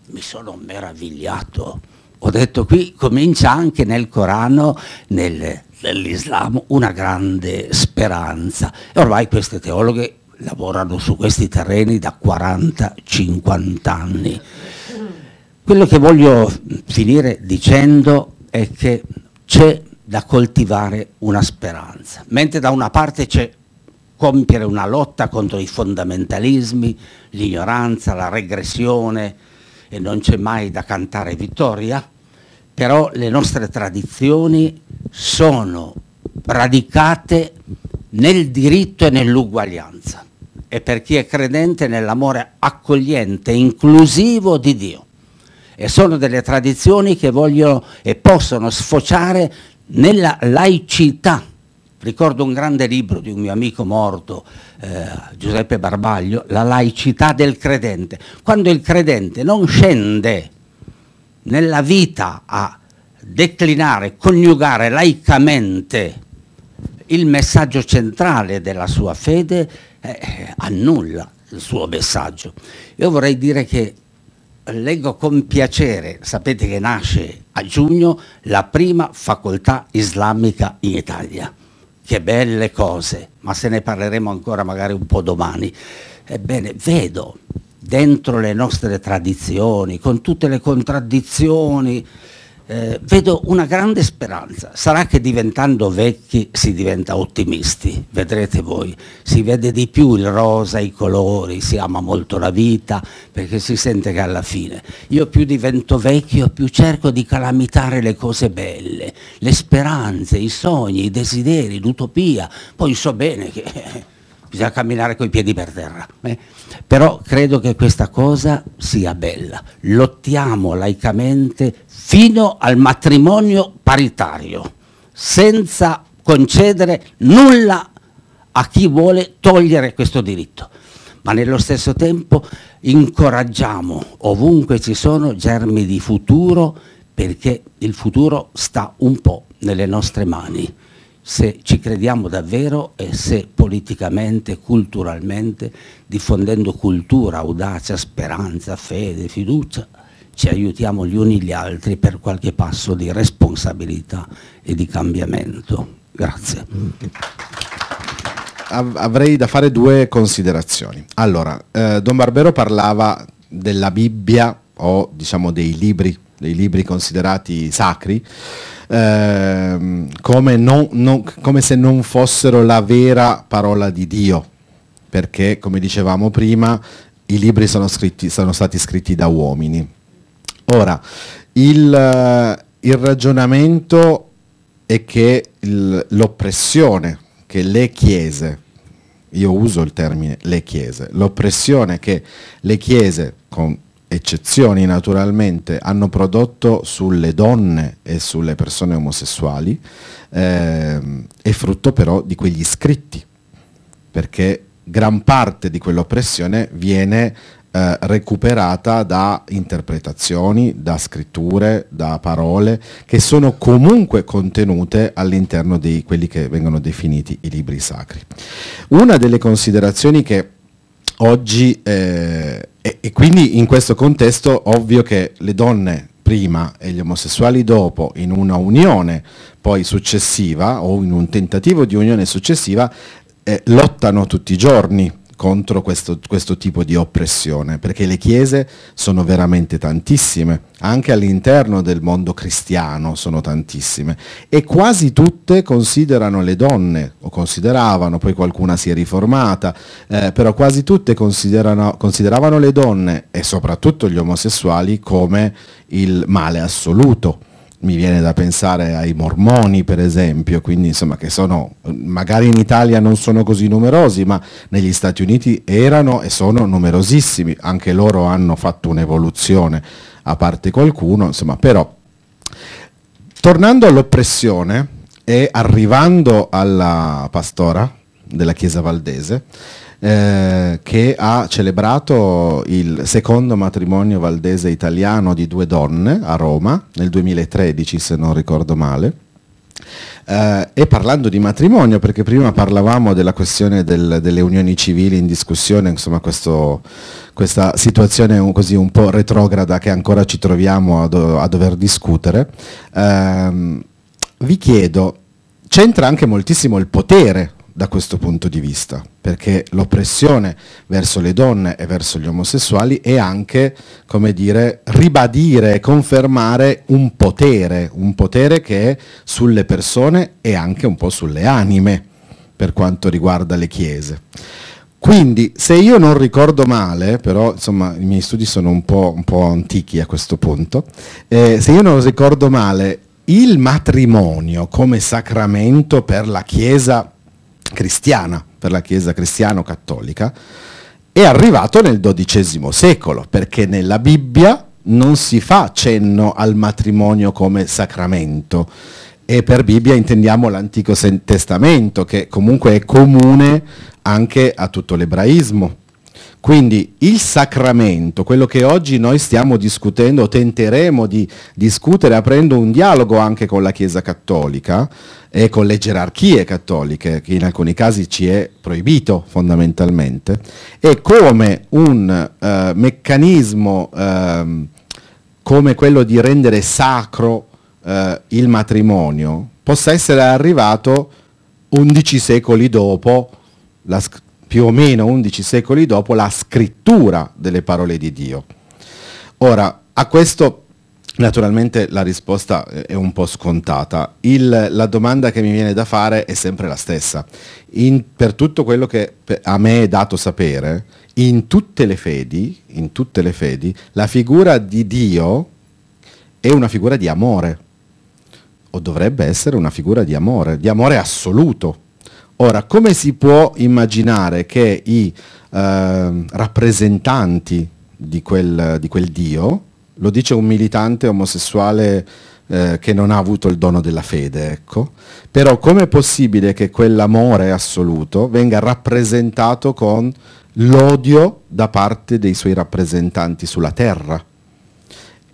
Speaker 3: Mi sono meravigliato. Ho detto qui comincia anche nel Corano, nel, nell'Islam, una grande speranza. E ormai queste teologhe lavorano su questi terreni da 40-50 anni. Quello che voglio finire dicendo è che c'è da coltivare una speranza, mentre da una parte c'è compiere una lotta contro i fondamentalismi, l'ignoranza, la regressione e non c'è mai da cantare vittoria, però le nostre tradizioni sono radicate nel diritto e nell'uguaglianza e per chi è credente nell'amore accogliente, inclusivo di Dio. E sono delle tradizioni che vogliono e possono sfociare nella laicità. Ricordo un grande libro di un mio amico morto, eh, Giuseppe Barbaglio, La laicità del credente. Quando il credente non scende nella vita a declinare, coniugare laicamente il messaggio centrale della sua fede, eh, annulla il suo messaggio. Io vorrei dire che leggo con piacere, sapete che nasce a giugno la prima facoltà islamica in Italia. Che belle cose, ma se ne parleremo ancora magari un po' domani. Ebbene, vedo dentro le nostre tradizioni, con tutte le contraddizioni, eh, vedo una grande speranza. Sarà che diventando vecchi si diventa ottimisti, vedrete voi. Si vede di più il rosa, i colori, si ama molto la vita perché si sente che alla fine io più divento vecchio, più cerco di calamitare le cose belle, le speranze, i sogni, i desideri, l'utopia. Poi so bene che bisogna camminare coi piedi per terra. Eh? Però credo che questa cosa sia bella. Lottiamo laicamente fino al matrimonio paritario, senza concedere nulla a chi vuole togliere questo diritto. Ma nello stesso tempo incoraggiamo ovunque ci sono germi di futuro perché il futuro sta un po' nelle nostre mani se ci crediamo davvero e se politicamente, culturalmente, diffondendo cultura, audacia, speranza, fede, fiducia, ci aiutiamo gli uni gli altri per qualche passo di responsabilità e di cambiamento. Grazie.
Speaker 1: Avrei da fare due considerazioni. Allora, eh, Don Barbero parlava della Bibbia o diciamo dei libri, dei libri considerati sacri, Ehm, come, non, non, come se non fossero la vera parola di Dio, perché come dicevamo prima i libri sono, scritti, sono stati scritti da uomini. Ora, il, il ragionamento è che l'oppressione che le chiese, io uso il termine le chiese, l'oppressione che le chiese con eccezioni naturalmente, hanno prodotto sulle donne e sulle persone omosessuali, eh, è frutto però di quegli scritti, perché gran parte di quell'oppressione viene eh, recuperata da interpretazioni, da scritture, da parole che sono comunque contenute all'interno di quelli che vengono definiti i libri sacri. Una delle considerazioni che oggi eh, e, e quindi in questo contesto ovvio che le donne prima e gli omosessuali dopo in una unione poi successiva o in un tentativo di unione successiva eh, lottano tutti i giorni contro questo, questo, tipo di oppressione, perché le chiese sono veramente tantissime, anche all'interno del mondo cristiano sono tantissime, e quasi tutte considerano le donne, o consideravano, poi qualcuna si è riformata, eh, però quasi tutte consideravano le donne e soprattutto gli omosessuali come il male assoluto mi viene da pensare ai mormoni per esempio, quindi insomma che sono, magari in Italia non sono così numerosi, ma negli Stati Uniti erano e sono numerosissimi, anche loro hanno fatto un'evoluzione, a parte qualcuno, insomma, però tornando all'oppressione e arrivando alla pastora della Chiesa Valdese, eh, che ha celebrato il secondo matrimonio valdese italiano di due donne a Roma nel 2013 se non ricordo male. Uh, e parlando di matrimonio, perché prima parlavamo della questione del, delle unioni civili in discussione, insomma questo, questa situazione un, così un po' retrograda che ancora ci troviamo a, do, a dover discutere, uh, vi chiedo, c'entra anche moltissimo il potere da questo punto di vista, perché l'oppressione verso le donne e verso gli omosessuali è anche, come dire, ribadire e confermare un potere, un potere che è sulle persone e anche un po' sulle anime per quanto riguarda le chiese. Quindi, se io non ricordo male, però insomma i miei studi sono un po', un po antichi a questo punto, eh, se io non ricordo male, il matrimonio come sacramento per la Chiesa cristiana, per la Chiesa cristiano-cattolica, è arrivato nel XII secolo, perché nella Bibbia non si fa cenno al matrimonio come sacramento. E per Bibbia intendiamo l'Antico Testamento, che comunque è comune anche a tutto l'ebraismo. Quindi il sacramento, quello che oggi noi stiamo discutendo, tenteremo di discutere aprendo un dialogo anche con la Chiesa Cattolica e con le gerarchie cattoliche, che in alcuni casi ci è proibito fondamentalmente, è come un uh, meccanismo uh, come quello di rendere sacro uh, il matrimonio possa essere arrivato 11 secoli dopo la, più o meno 11 secoli dopo la scrittura delle parole di Dio. Ora, a questo naturalmente la risposta è un po' scontata. Il, la domanda che mi viene da fare è sempre la stessa. In, per tutto quello che a me è dato sapere, in tutte le fedi, in tutte le fedi, la figura di Dio è una figura di amore, o dovrebbe essere una figura di amore, di amore assoluto. Ora, come si può immaginare che i eh, rappresentanti di quel, di quel, Dio, lo dice un militante omosessuale eh, che non ha avuto il dono della fede, ecco, però com'è possibile che quell'amore assoluto venga rappresentato con l'odio da parte dei suoi rappresentanti sulla terra?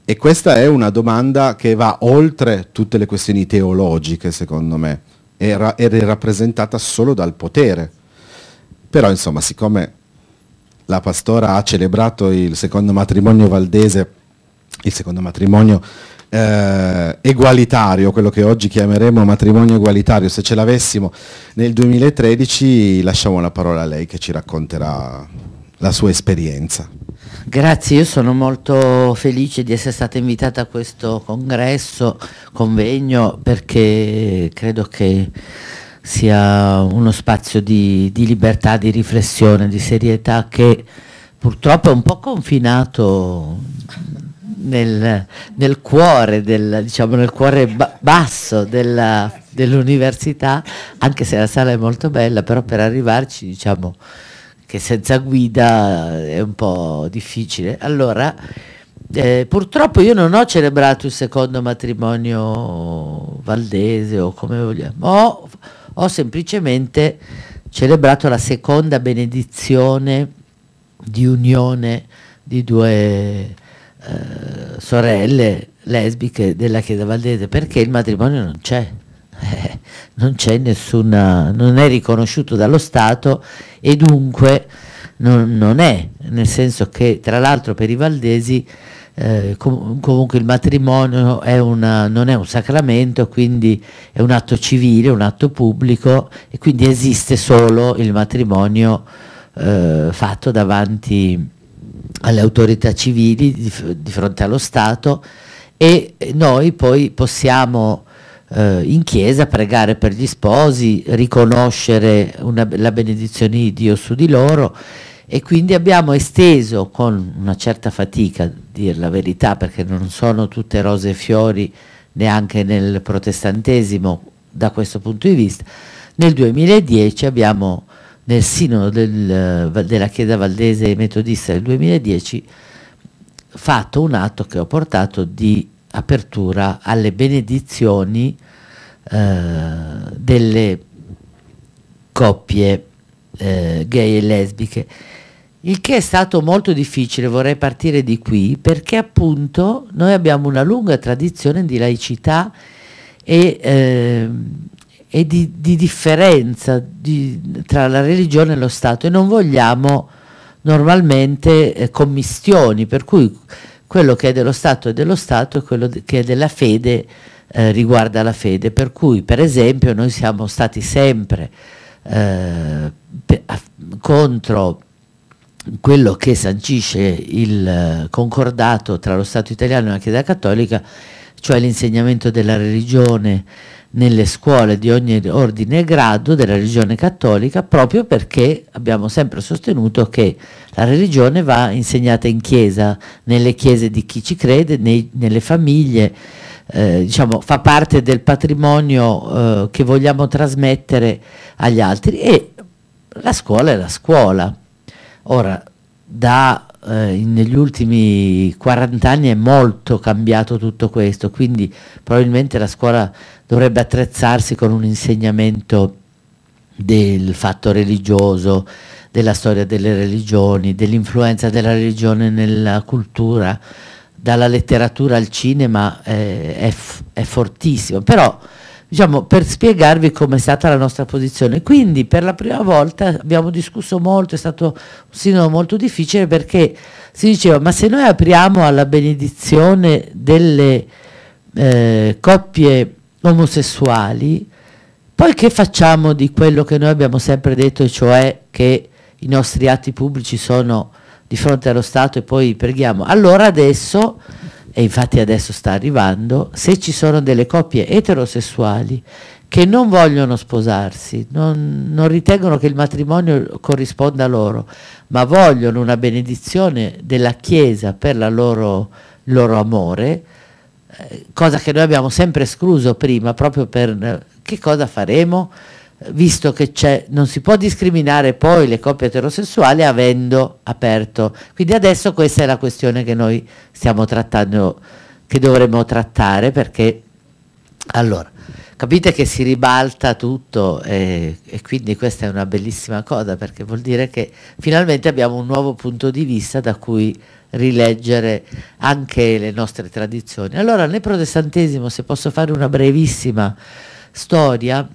Speaker 1: E questa è una domanda che va oltre tutte le questioni teologiche, secondo me era, era rappresentata solo dal potere. Però insomma, siccome la pastora ha celebrato il secondo matrimonio valdese, il secondo matrimonio eh, egualitario, quello che oggi chiameremo matrimonio egualitario, se ce l'avessimo nel 2013, lasciamo la parola a lei che ci racconterà la sua esperienza.
Speaker 4: Grazie, io sono molto felice di essere stata invitata a questo congresso, convegno, perché credo che sia uno spazio di, di libertà, di riflessione, di serietà che purtroppo è un po' confinato nel, nel cuore, del, diciamo, nel cuore ba- basso dell'università, anche se la sala è molto bella, però per arrivarci diciamo, che senza guida è un po' difficile. Allora, eh, purtroppo io non ho celebrato il secondo matrimonio valdese o come vogliamo, ho, ho semplicemente celebrato la seconda benedizione di unione di due eh, sorelle lesbiche della Chiesa Valdese perché il matrimonio non c'è eh, non c'è nessuna, non è riconosciuto dallo Stato e dunque non, non è, nel senso che tra l'altro per i valdesi eh, com- comunque il matrimonio è una, non è un sacramento, quindi è un atto civile, un atto pubblico e quindi esiste solo il matrimonio eh, fatto davanti alle autorità civili di, di fronte allo Stato e noi poi possiamo eh, in chiesa, pregare per gli sposi, riconoscere una, la benedizione di Dio su di loro. E quindi abbiamo esteso con una certa fatica, a dire la verità, perché non sono tutte rose e fiori neanche nel protestantesimo da questo punto di vista, nel 2010 abbiamo nel sinodo del, della Chiesa Valdese Metodista del 2010 fatto un atto che ho portato di apertura alle benedizioni eh, delle coppie eh, gay e lesbiche. Il che è stato molto difficile, vorrei partire di qui, perché appunto noi abbiamo una lunga tradizione di laicità e, eh, e di, di, differenza di, tra la religione e lo Stato e non vogliamo normalmente eh, commistioni, per cui quello che è dello Stato è dello Stato e quello che è della fede eh, riguarda la fede, per cui per esempio noi siamo stati sempre eh, contro quello che sancisce il eh, concordato tra lo Stato italiano e la Chiesa Cattolica, cioè l'insegnamento della religione nelle scuole di ogni ordine e grado della religione cattolica, proprio perché abbiamo sempre sostenuto che la religione va insegnata in chiesa, nelle chiese di chi ci crede, nei, nelle famiglie, eh, diciamo, fa parte del patrimonio eh, che vogliamo trasmettere agli altri e la scuola è la scuola. Ora, da, eh, negli ultimi 40 anni è molto cambiato tutto questo, quindi probabilmente la scuola dovrebbe attrezzarsi con un insegnamento del fatto religioso, della storia delle religioni, dell'influenza della religione nella cultura, dalla letteratura al cinema eh, è, è, fortissimo, però diciamo, per spiegarvi come è stata la nostra posizione. Quindi per la prima volta abbiamo discusso molto, è stato un sinodo molto difficile perché si diceva ma se noi apriamo alla benedizione delle eh, coppie omosessuali, poi che facciamo di quello che noi abbiamo sempre detto, e cioè che i nostri atti pubblici sono di fronte allo Stato e poi preghiamo. Allora adesso, e infatti adesso sta arrivando, se ci sono delle coppie eterosessuali che non vogliono sposarsi, non, non ritengono che il matrimonio corrisponda a loro, ma vogliono una benedizione della Chiesa per la loro, loro amore, eh, cosa che noi abbiamo sempre escluso prima, proprio per eh, che cosa faremo? Visto che non si può discriminare poi le coppie eterosessuali avendo aperto. Quindi adesso questa è la questione che noi stiamo trattando, che dovremmo trattare perché allora capite che si ribalta tutto e, e, quindi questa è una bellissima cosa perché vuol dire che finalmente abbiamo un nuovo punto di vista da cui rileggere anche le nostre tradizioni. Allora nel protestantesimo, se posso fare una brevissima storia,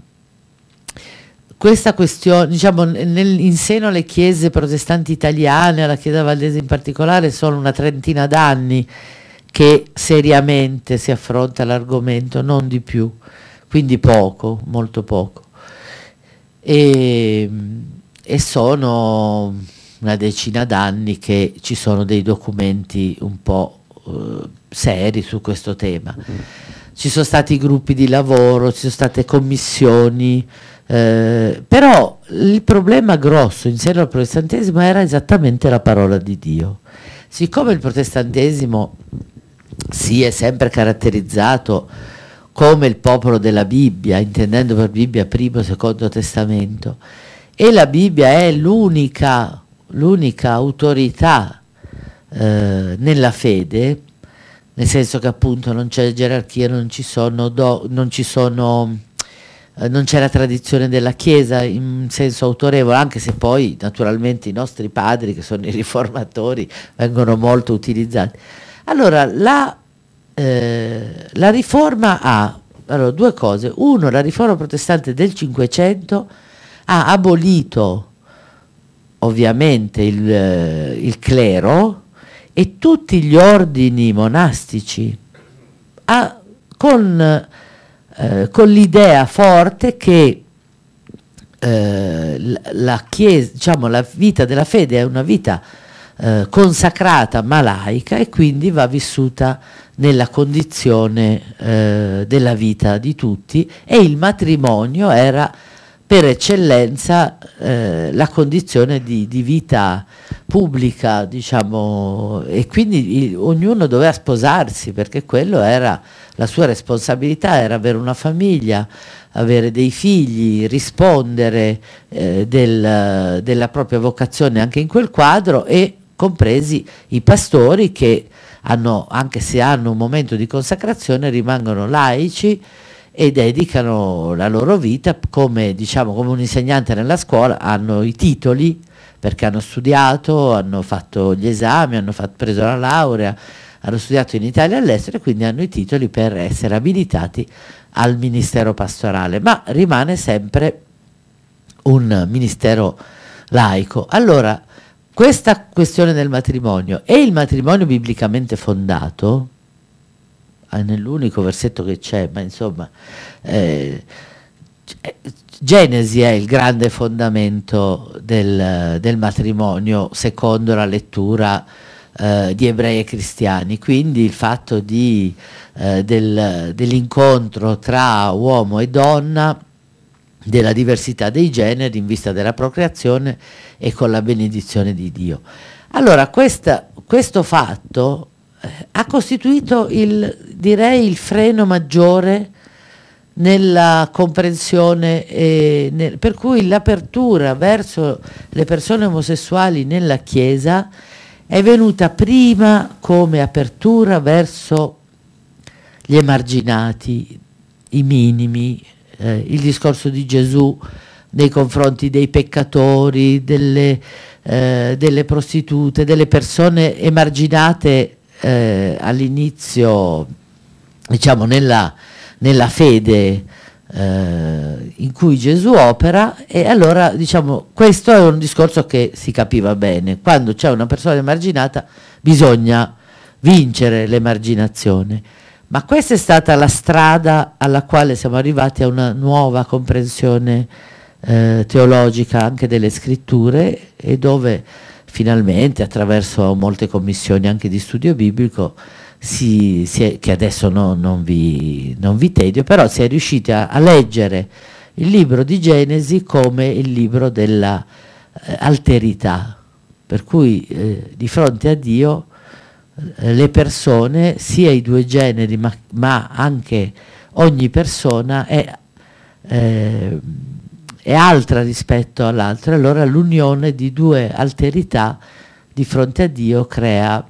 Speaker 4: questa questione, diciamo, nel, in seno alle chiese protestanti italiane, alla Chiesa Valdese in particolare, sono una trentina d'anni che seriamente si affronta l'argomento, non di più, quindi poco, molto poco. E, e sono una decina d'anni che ci sono dei documenti un po' eh, seri su questo tema. Ci sono stati gruppi di lavoro, ci sono state commissioni, eh, però il problema grosso in seno al protestantesimo era esattamente la parola di Dio. Siccome il protestantesimo si è sempre caratterizzato come il popolo della Bibbia, intendendo per Bibbia primo e secondo testamento, e la Bibbia è l'unica, autorità eh, nella fede, nel senso che appunto non c'è gerarchia, non ci sono, do, non ci sono eh, non c'è la tradizione della Chiesa in senso autorevole, anche se poi naturalmente i nostri padri, che sono i riformatori, vengono molto utilizzati. Allora, la, eh, la riforma ha allora, due cose. Uno, la riforma protestante del Cinquecento ha abolito ovviamente il, eh, il clero e tutti gli ordini monastici ha, con eh, con l'idea forte che eh, la, chiesa, diciamo, la vita della fede è una vita eh, consacrata ma laica e quindi va vissuta nella condizione eh, della vita di tutti e il matrimonio era per eccellenza eh, la condizione di, di, vita pubblica, diciamo, e quindi il, ognuno doveva sposarsi perché quello era la sua responsabilità, era avere una famiglia, avere dei figli, rispondere eh, del, della propria vocazione anche in quel quadro e compresi i pastori che hanno, anche se hanno un momento di consacrazione, rimangono laici e dedicano la loro vita come, diciamo, come un insegnante nella scuola, hanno i titoli perché hanno studiato, hanno fatto gli esami, hanno fatto, preso la laurea, hanno studiato in Italia e all'estero e quindi hanno i titoli per essere abilitati al ministero pastorale, ma rimane sempre un ministero laico. Allora, questa questione del matrimonio e il matrimonio biblicamente fondato, nell'unico versetto che c'è, ma insomma, eh, Genesi è il grande fondamento del, del matrimonio secondo la lettura eh, di ebrei e cristiani, quindi il fatto di, eh, del, dell'incontro tra uomo e donna, della diversità dei generi in vista della procreazione e con la benedizione di Dio. Allora questa, questo fatto ha costituito il, direi, il freno maggiore nella comprensione, eh, nel, per cui l'apertura verso le persone omosessuali nella Chiesa è venuta prima come apertura verso gli emarginati, i minimi, eh, il discorso di Gesù nei confronti dei peccatori, delle, eh, delle prostitute, delle persone emarginate eh, all'inizio, diciamo, nella, nella fede eh, in cui Gesù opera e allora diciamo questo è un discorso che si capiva bene. Quando c'è una persona emarginata bisogna vincere l'emarginazione. Ma questa è stata la strada alla quale siamo arrivati a una nuova comprensione eh, teologica anche delle scritture e dove finalmente attraverso molte commissioni anche di studio biblico, si, si è, che adesso no, non, vi, non, vi, tedio, però si è riusciti a, a, leggere il libro di Genesi come il libro della eh, alterità, per cui eh, di fronte a Dio eh, le persone, sia i due generi, ma, ma anche ogni persona è eh, è altra rispetto all'altra, allora l'unione di due alterità di fronte a Dio crea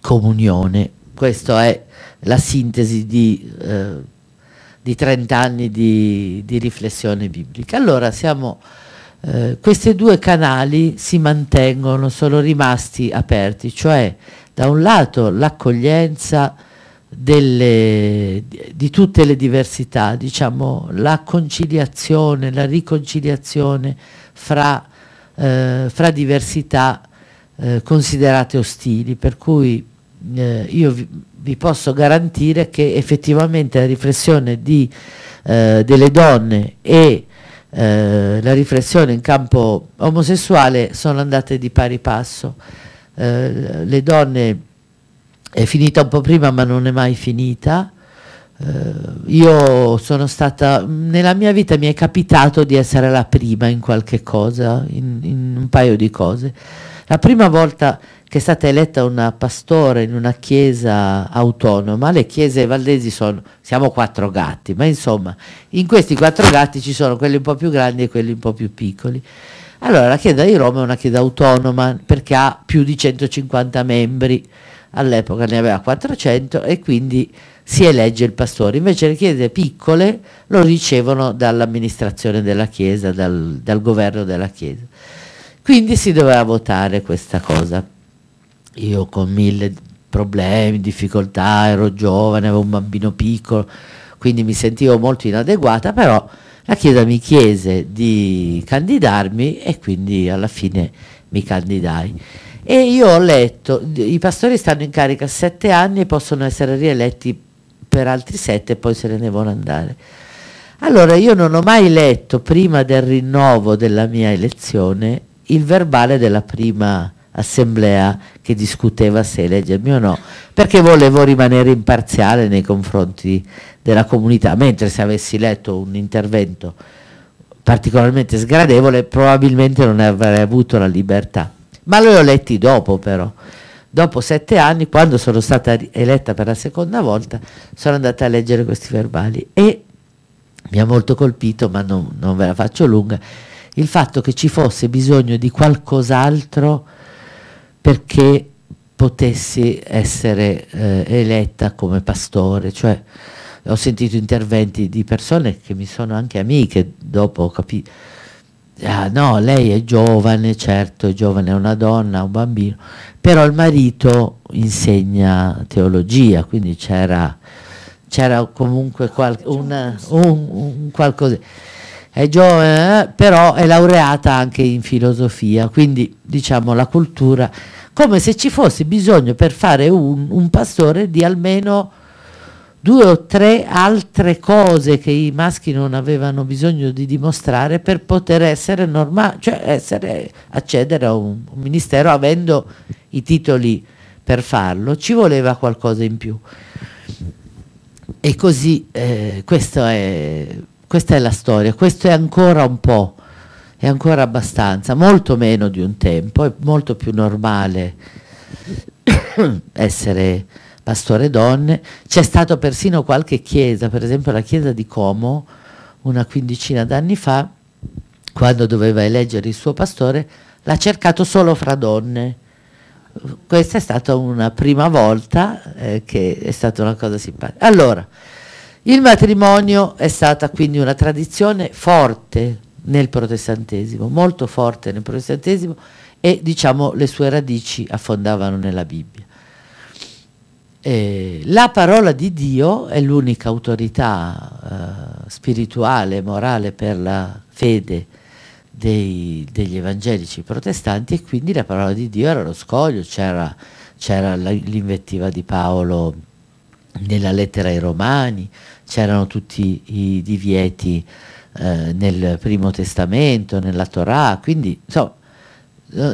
Speaker 4: comunione. Questa è la sintesi di, eh, di 30 anni di, di, riflessione biblica. Allora siamo, eh, questi due canali si mantengono, sono rimasti aperti, cioè da un lato l'accoglienza delle, di tutte le diversità, diciamo la conciliazione, la riconciliazione fra, eh, fra diversità eh, considerate ostili, per cui eh, io vi, vi, posso garantire che effettivamente la riflessione di, eh, delle donne e eh, la riflessione in campo omosessuale sono andate di pari passo. Eh, le donne è finita un po' prima ma non è mai finita. Uh, io sono stata, nella mia vita mi è capitato di essere la prima in qualche cosa, in, in un paio di cose. La prima volta che è stata eletta una pastore in una chiesa autonoma, le chiese valdesi sono, siamo quattro gatti, ma insomma in questi quattro gatti ci sono quelli un po' più grandi e quelli un po' più piccoli. Allora la chiesa di Roma è una chiesa autonoma perché ha più di 150 membri all'epoca ne aveva 400 e quindi si elegge il pastore. Invece le chiese piccole lo ricevono dall'amministrazione della Chiesa, dal, dal governo della Chiesa. Quindi si doveva votare questa cosa. Io con mille problemi, difficoltà, ero giovane, avevo un bambino piccolo, quindi mi sentivo molto inadeguata, però la Chiesa mi chiese di candidarmi e quindi alla fine mi candidai. E io ho letto, i pastori stanno in carica sette anni e possono essere rieletti per altri sette e poi se ne devono andare. Allora io non ho mai letto prima del rinnovo della mia elezione il verbale della prima assemblea che discuteva se eleggermi o no, perché volevo rimanere imparziale nei confronti della comunità, mentre se avessi letto un intervento particolarmente sgradevole probabilmente non avrei avuto la libertà ma li ho letti dopo però. Dopo sette anni, quando sono stata eletta per la seconda volta, sono andata a leggere questi verbali e mi ha molto colpito, ma non, non ve la faccio lunga, il fatto che ci fosse bisogno di qualcos'altro perché potessi essere eh, eletta come pastore, cioè ho sentito interventi di persone che mi sono anche amiche, dopo ho capito, ah, no, lei è giovane, certo, è giovane, è una donna, un bambino, però il marito insegna teologia, quindi c'era, c'era comunque qual, una, un, un qualcosa. È giovane, eh, però è laureata anche in filosofia, quindi diciamo la cultura, come se ci fosse bisogno per fare un, un pastore di almeno due o tre altre cose che i maschi non avevano bisogno di dimostrare per poter essere normali, cioè essere, accedere a un, un, ministero avendo i titoli per farlo, ci voleva qualcosa in più. E così eh, è, questa è la storia, questo è ancora un po', è ancora abbastanza, molto meno di un tempo, è molto più normale *coughs* essere pastore donne, c'è stato persino qualche chiesa, per esempio la chiesa di Como, una quindicina d'anni fa, quando doveva eleggere il suo pastore, l'ha cercato solo fra donne. Questa è stata una prima volta eh, che è stata una cosa simpatica. Allora, il matrimonio è stata quindi una tradizione forte nel protestantesimo, molto forte nel protestantesimo e diciamo le sue radici affondavano nella Bibbia. Eh, la parola di Dio è l'unica autorità eh, spirituale morale per la fede dei, degli evangelici protestanti e quindi la parola di Dio era lo scoglio, c'era, c'era l'invettiva di Paolo nella lettera ai Romani, c'erano tutti i divieti eh, nel Primo Testamento, nella Torah, quindi insomma,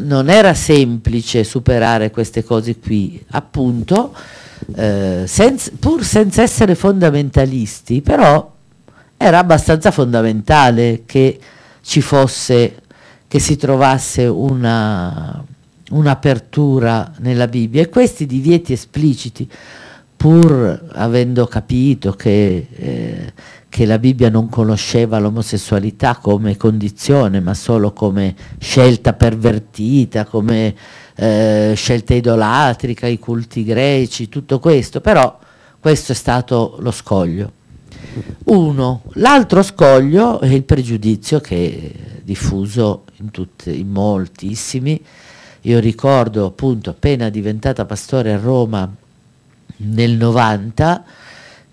Speaker 4: non era semplice superare queste cose qui, appunto eh, senza, pur senza essere fondamentalisti, però era abbastanza fondamentale che ci fosse, che si trovasse una, un'apertura nella Bibbia. E questi divieti espliciti, pur avendo capito che, eh, che la Bibbia non conosceva l'omosessualità come condizione, ma solo come scelta pervertita, come eh, scelta idolatrica, i culti greci, tutto questo, però questo è stato lo scoglio. Uno, l'altro scoglio è il pregiudizio che è diffuso in, tutti, in moltissimi. Io ricordo appunto appena diventata pastore a Roma nel 90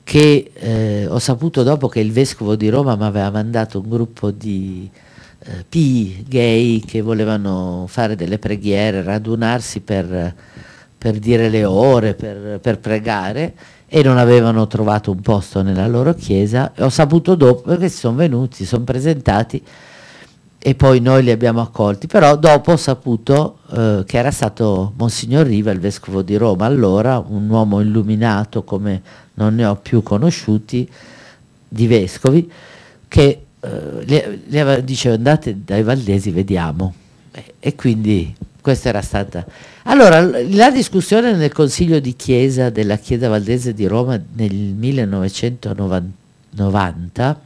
Speaker 4: che eh, ho saputo dopo che il vescovo di Roma mi aveva mandato un gruppo di eh, P gay che volevano fare delle preghiere, radunarsi per, per dire le ore, per, per, pregare e non avevano trovato un posto nella loro chiesa. E ho saputo dopo che sono venuti, si sono presentati e poi noi li abbiamo accolti, però dopo ho saputo eh, che era stato Monsignor Riva, il vescovo di Roma allora, un uomo illuminato come non ne ho più conosciuti, di vescovi, che eh, le, diceva andate dai Valdesi, vediamo. E, e quindi questa era stata... Allora, la discussione nel Consiglio di Chiesa della Chiesa Valdese di Roma nel 1990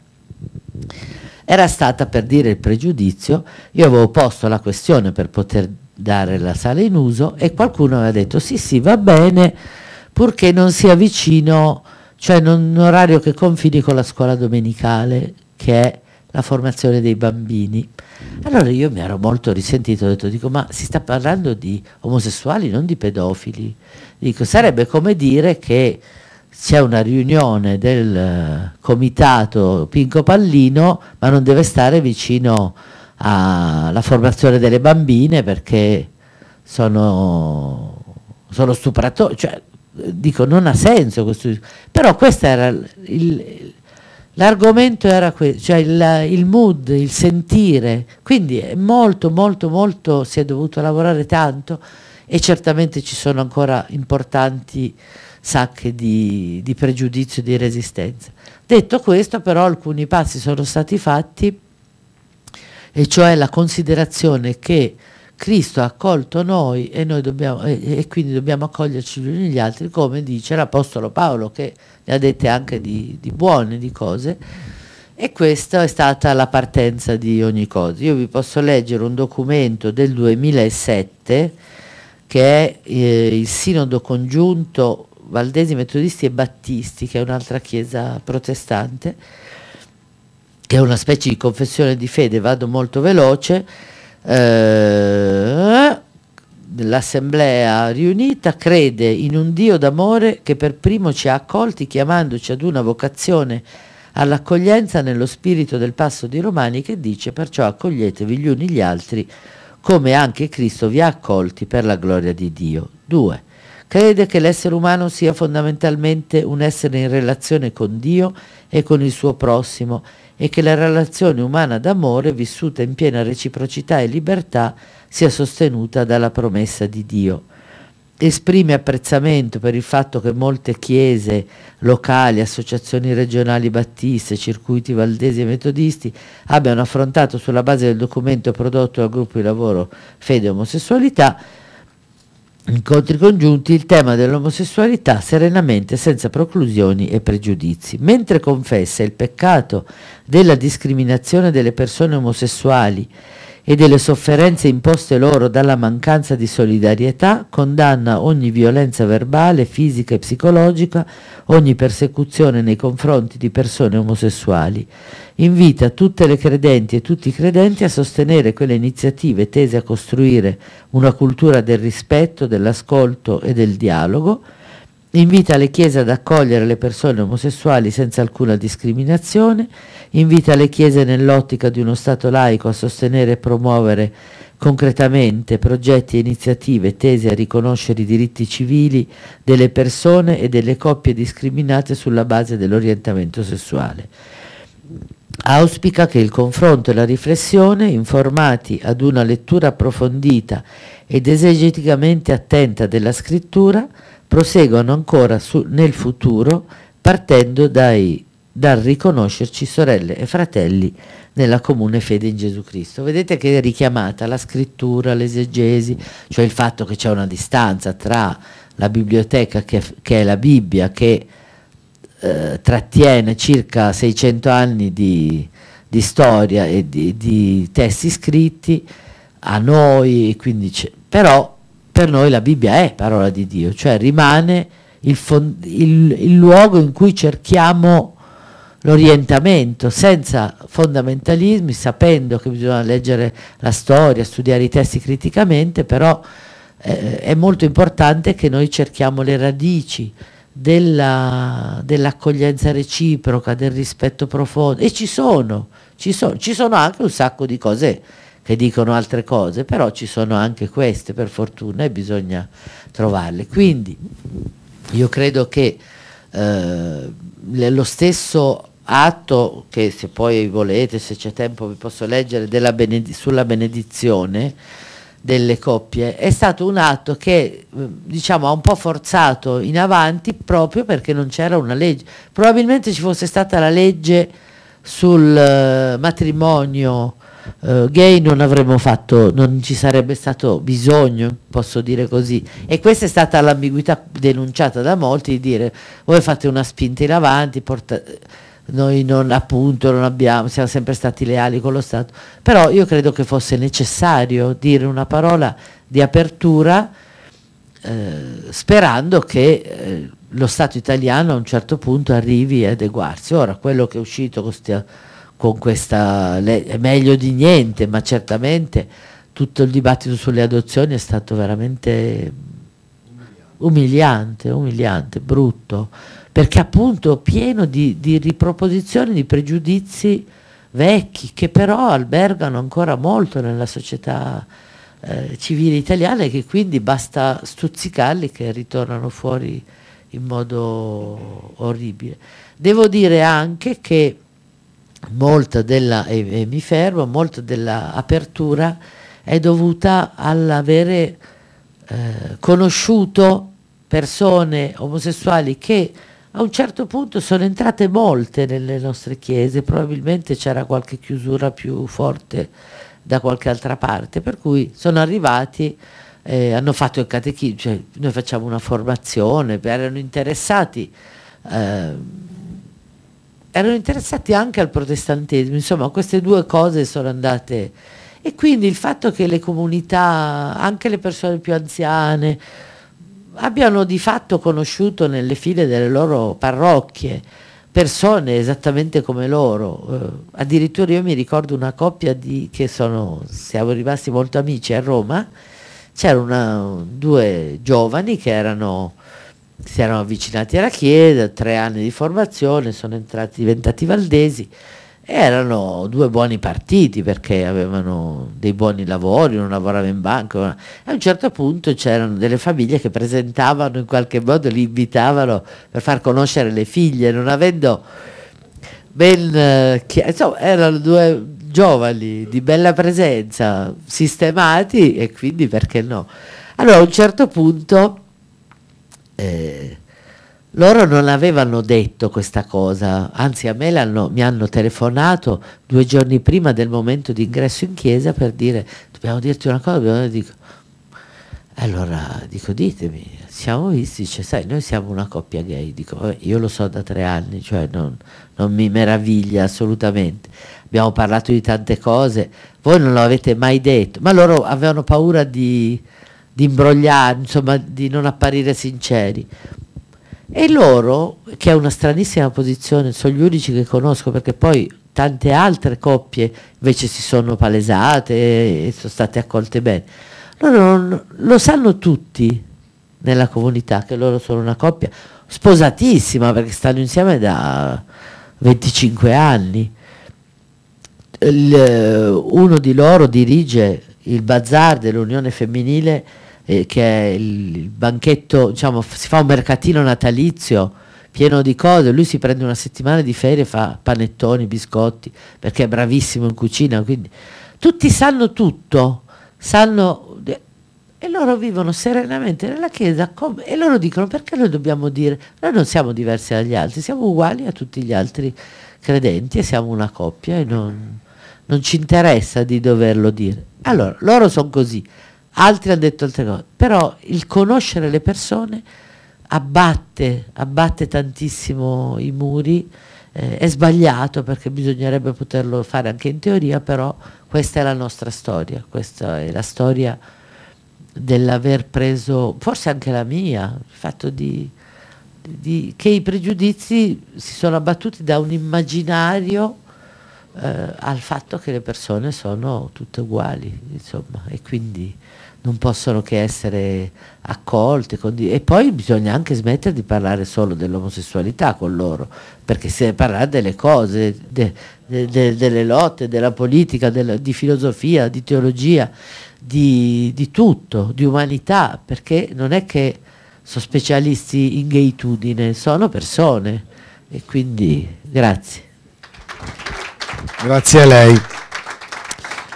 Speaker 4: era stata per dire il pregiudizio, io avevo posto la questione per poter dare la sala in uso e qualcuno aveva detto sì sì va bene purché non sia vicino, cioè in un orario che confini con la scuola domenicale che è la formazione dei bambini. Allora io mi ero molto risentito, ho detto, dico, ma si sta parlando di omosessuali, non di pedofili. Dico, sarebbe come dire che c'è una riunione del eh, comitato Pinco Pallino, ma non deve stare vicino alla formazione delle bambine perché sono, sono stupratori. Cioè, dico, non ha senso questo. Però questo era il, L'argomento era questo, cioè il, il, mood, il sentire, quindi molto, molto, molto, si è dovuto lavorare tanto e certamente ci sono ancora importanti sacche di, di pregiudizio di resistenza. Detto questo però alcuni passi sono stati fatti e cioè la considerazione che Cristo ha accolto noi e, noi dobbiamo, e, e quindi dobbiamo accoglierci gli uni gli altri, come dice l'Apostolo Paolo, che ne ha dette anche di, di buone, di cose, e questa è stata la partenza di ogni cosa. Io vi posso leggere un documento del 2007 che è eh, il sinodo congiunto Valdesi, Metodisti e Battisti, che è un'altra chiesa protestante, che è una specie di confessione di fede, vado molto veloce, eh, l'assemblea riunita crede in un Dio d'amore che per primo ci ha accolti chiamandoci ad una vocazione all'accoglienza nello spirito del passo di Romani che dice perciò accoglietevi gli uni gli altri come anche Cristo vi ha accolti per la gloria di Dio. 2. Crede che l'essere umano sia fondamentalmente un essere in relazione con Dio e con il suo prossimo e che la relazione umana d'amore vissuta in piena reciprocità e libertà sia sostenuta dalla promessa di Dio. Esprime apprezzamento per il fatto che molte chiese locali, associazioni regionali battiste, circuiti valdesi e metodisti abbiano affrontato sulla base del documento prodotto dal gruppo di lavoro Fede e Omosessualità incontri congiunti il tema dell'omosessualità serenamente senza preclusioni e pregiudizi. Mentre confessa il peccato della discriminazione delle persone omosessuali e delle sofferenze imposte loro dalla mancanza di solidarietà, condanna ogni violenza verbale, fisica e psicologica, ogni persecuzione nei confronti di persone omosessuali. Invita tutte le credenti e tutti i credenti a sostenere quelle iniziative tese a costruire una cultura del rispetto, dell'ascolto e del dialogo, invita le chiese ad accogliere le persone omosessuali senza alcuna discriminazione, invita le chiese nell'ottica di uno Stato laico a sostenere e promuovere concretamente progetti e iniziative tese a riconoscere i diritti civili delle persone e delle coppie discriminate sulla base dell'orientamento sessuale. Auspica che il confronto e la riflessione, informati ad una lettura approfondita ed esegeticamente attenta della scrittura, proseguono ancora su, nel futuro partendo dai, dal riconoscerci sorelle e fratelli nella comune fede in Gesù Cristo. Vedete che è richiamata la scrittura, l'esegesi, cioè il fatto che c'è una distanza tra la biblioteca che, che è la Bibbia, che eh, trattiene circa 600 anni di, di storia e di, di, testi scritti, a noi, quindi però per noi la Bibbia è parola di Dio, cioè rimane il, il, il luogo in cui cerchiamo l'orientamento senza fondamentalismi, sapendo che bisogna leggere la storia, studiare i testi criticamente, però eh, è molto importante che noi cerchiamo le radici della, dell'accoglienza reciproca, del rispetto profondo, e ci sono, ci sono, ci sono anche un sacco di cose che dicono altre cose, però ci sono anche queste per fortuna e bisogna trovarle. Quindi io credo che eh, lo stesso atto che se poi volete, se c'è tempo vi posso leggere bened- sulla benedizione delle coppie, è stato un atto che diciamo ha un po' forzato in avanti proprio perché non c'era una legge. Probabilmente ci fosse stata la legge sul uh, matrimonio uh, gay non avremmo fatto, non ci sarebbe stato bisogno, posso dire così. E questa è stata l'ambiguità denunciata da molti di dire voi fate una spinta in avanti, porta, noi non appunto non abbiamo, siamo sempre stati leali con lo Stato, però io credo che fosse necessario dire una parola di apertura eh, sperando che eh, lo Stato italiano a un certo punto arrivi a adeguarsi. Ora quello che è uscito con stia, con questa è meglio di niente, ma certamente tutto il dibattito sulle adozioni è stato veramente umiliante, umiliante, brutto, perché appunto pieno di, di riproposizioni di pregiudizi vecchi che però albergano ancora molto nella società eh, civile italiana e che quindi basta stuzzicarli che ritornano fuori in modo orribile. Devo dire anche che molta della, e, e mi fermo, molta dell'apertura è dovuta all'avere eh, conosciuto persone omosessuali che a un certo punto sono entrate molte nelle nostre chiese, probabilmente c'era qualche chiusura più forte da qualche altra parte, per cui sono arrivati, eh, hanno fatto il catechismo, cioè noi facciamo una formazione, erano interessati. Eh, erano interessati anche al protestantesimo, insomma queste due cose sono andate e quindi il fatto che le comunità, anche le persone più anziane, abbiano di fatto conosciuto nelle file delle loro parrocchie persone esattamente come loro. Eh, addirittura io mi ricordo una coppia di, che sono, siamo rimasti molto amici a Roma, c'erano due giovani che erano, si erano avvicinati alla Chiesa, tre anni di formazione, sono entrati, diventati valdesi erano due buoni partiti perché avevano dei buoni lavori, uno lavorava in banca. A un certo punto c'erano delle famiglie che presentavano in qualche modo, li invitavano per far conoscere le figlie, non avendo ben eh, insomma erano due giovani di bella presenza, sistemati e quindi perché no. Allora a un certo punto eh, loro non avevano detto questa cosa, anzi a me mi hanno telefonato due giorni prima del momento di ingresso in chiesa per dire dobbiamo dirti una cosa, dobbiamo dico, allora dico ditemi, siamo visti, dice sai noi siamo una coppia gay, dico io lo so da tre anni, cioè non, non mi meraviglia assolutamente, abbiamo parlato di tante cose, voi non lo avete mai detto, ma loro avevano paura di, di imbrogliare, insomma di non apparire sinceri. E loro, che è una stranissima posizione, sono gli unici che conosco perché poi tante altre coppie invece si sono palesate e sono state accolte bene. Loro non, lo sanno tutti nella comunità che loro sono una coppia sposatissima perché stanno insieme da 25 anni. Il, uno di loro dirige il bazar dell'Unione Femminile eh, che è il banchetto, diciamo, si fa un mercatino natalizio pieno di cose, lui si prende una settimana di ferie, fa panettoni, biscotti, perché è bravissimo in cucina, quindi tutti sanno tutto, sanno e loro vivono serenamente nella chiesa come, e loro dicono perché noi dobbiamo dire noi non siamo diversi dagli altri, siamo uguali a tutti gli altri credenti e siamo una coppia e non, non ci interessa di doverlo dire. Allora, loro sono così, altri hanno detto altre cose, però il conoscere le persone abbatte, abbatte tantissimo i muri, eh, è sbagliato perché bisognerebbe poterlo fare anche in teoria, però questa è la nostra storia, questa è la storia dell'aver preso, forse anche la mia, il fatto di, di, che i pregiudizi si sono abbattuti da un immaginario eh, al fatto che le persone sono tutte uguali, insomma, e quindi non possono che essere accolte. e poi bisogna anche smettere di parlare solo dell'omosessualità con loro, perché si parlare delle cose, de, de, de, delle lotte, della politica, della, di filosofia, di teologia, di, di, tutto, di umanità, perché non è che sono specialisti in gayitudine, sono persone. E quindi grazie.
Speaker 1: Grazie a lei.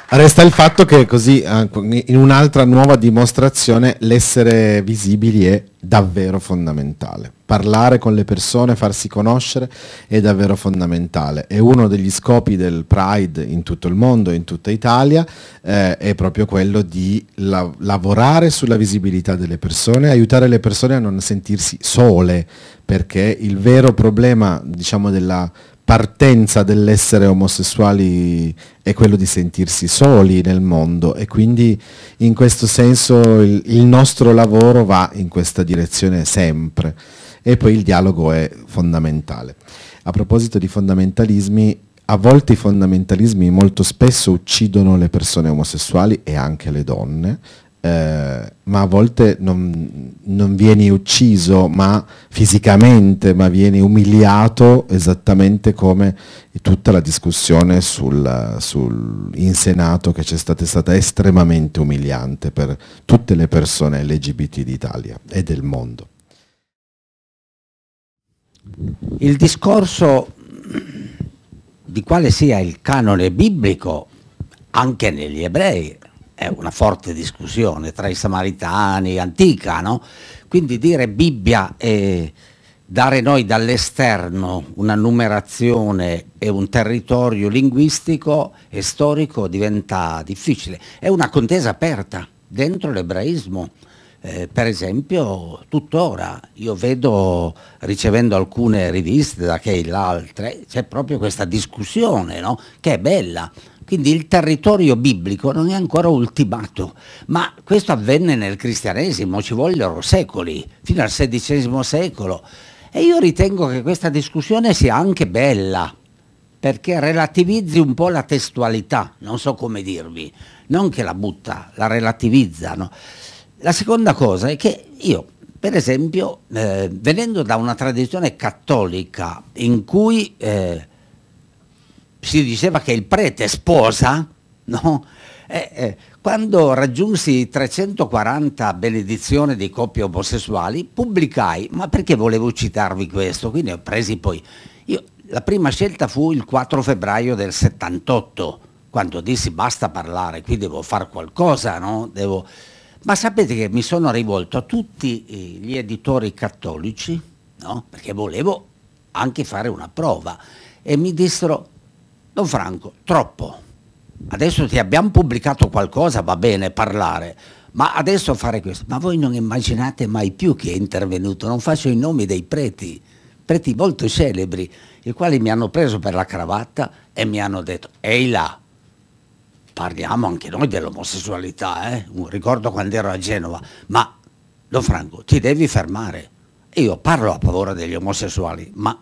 Speaker 1: Resta il fatto che così, eh, in un'altra nuova dimostrazione, l'essere visibili è davvero fondamentale. Parlare con le persone, farsi conoscere è davvero fondamentale. E uno degli scopi del Pride in tutto il mondo, in tutta Italia, eh, è proprio quello di la- lavorare sulla visibilità delle persone, aiutare le persone a non sentirsi sole, perché il vero problema diciamo, della partenza dell'essere omosessuali è quello di sentirsi soli nel mondo e quindi in questo senso il, il, nostro lavoro va in questa direzione sempre e poi il dialogo è fondamentale. A proposito di fondamentalismi, a volte i fondamentalismi molto spesso uccidono le persone omosessuali e anche le donne, eh, ma a volte non, non, vieni ucciso ma fisicamente, ma vieni umiliato esattamente come tutta la discussione sul, sul, in Senato che c'è stata, è stata estremamente umiliante per tutte le persone LGBT d'Italia e del mondo.
Speaker 3: Il discorso di quale sia il canone biblico anche negli ebrei è una forte discussione tra i samaritani, antica, no? Quindi dire Bibbia e dare noi dall'esterno una numerazione e un territorio linguistico e storico diventa difficile. È una contesa aperta dentro l'ebraismo. Eh, per esempio, tuttora io vedo, ricevendo alcune riviste da che l'altre, c'è proprio questa discussione no? che è bella Quindi il territorio biblico non è ancora ultimato, ma questo avvenne nel cristianesimo, ci vogliono secoli, fino al XVI secolo. E io ritengo che questa discussione sia anche bella, perché relativizzi un po' la testualità, non so come dirvi, non che la butta, la relativizzano. La seconda cosa è che io, per esempio, eh, venendo da una tradizione cattolica in cui... Eh, si diceva che il prete sposa, no? Eh, eh, quando raggiunsi 340 benedizioni di coppie omosessuali, pubblicai, ma perché volevo citarvi questo? Quindi ho presi poi. Io, la prima scelta fu il 4 febbraio del 78, quando dissi basta parlare, qui devo fare qualcosa, no? Devo... Ma sapete che mi sono rivolto a tutti gli editori cattolici, no? Perché volevo anche fare una prova e mi dissero Don Franco, troppo. Adesso ti abbiamo pubblicato qualcosa, va bene parlare, ma adesso fare questo. Ma voi non immaginate mai più chi è intervenuto, non faccio i nomi dei preti, preti molto celebri, i quali mi hanno preso per la cravatta e mi hanno detto, ehi là, parliamo anche noi dell'omosessualità, eh? ricordo quando ero a Genova, ma Don Franco, ti devi fermare. Io parlo a favore degli omosessuali, ma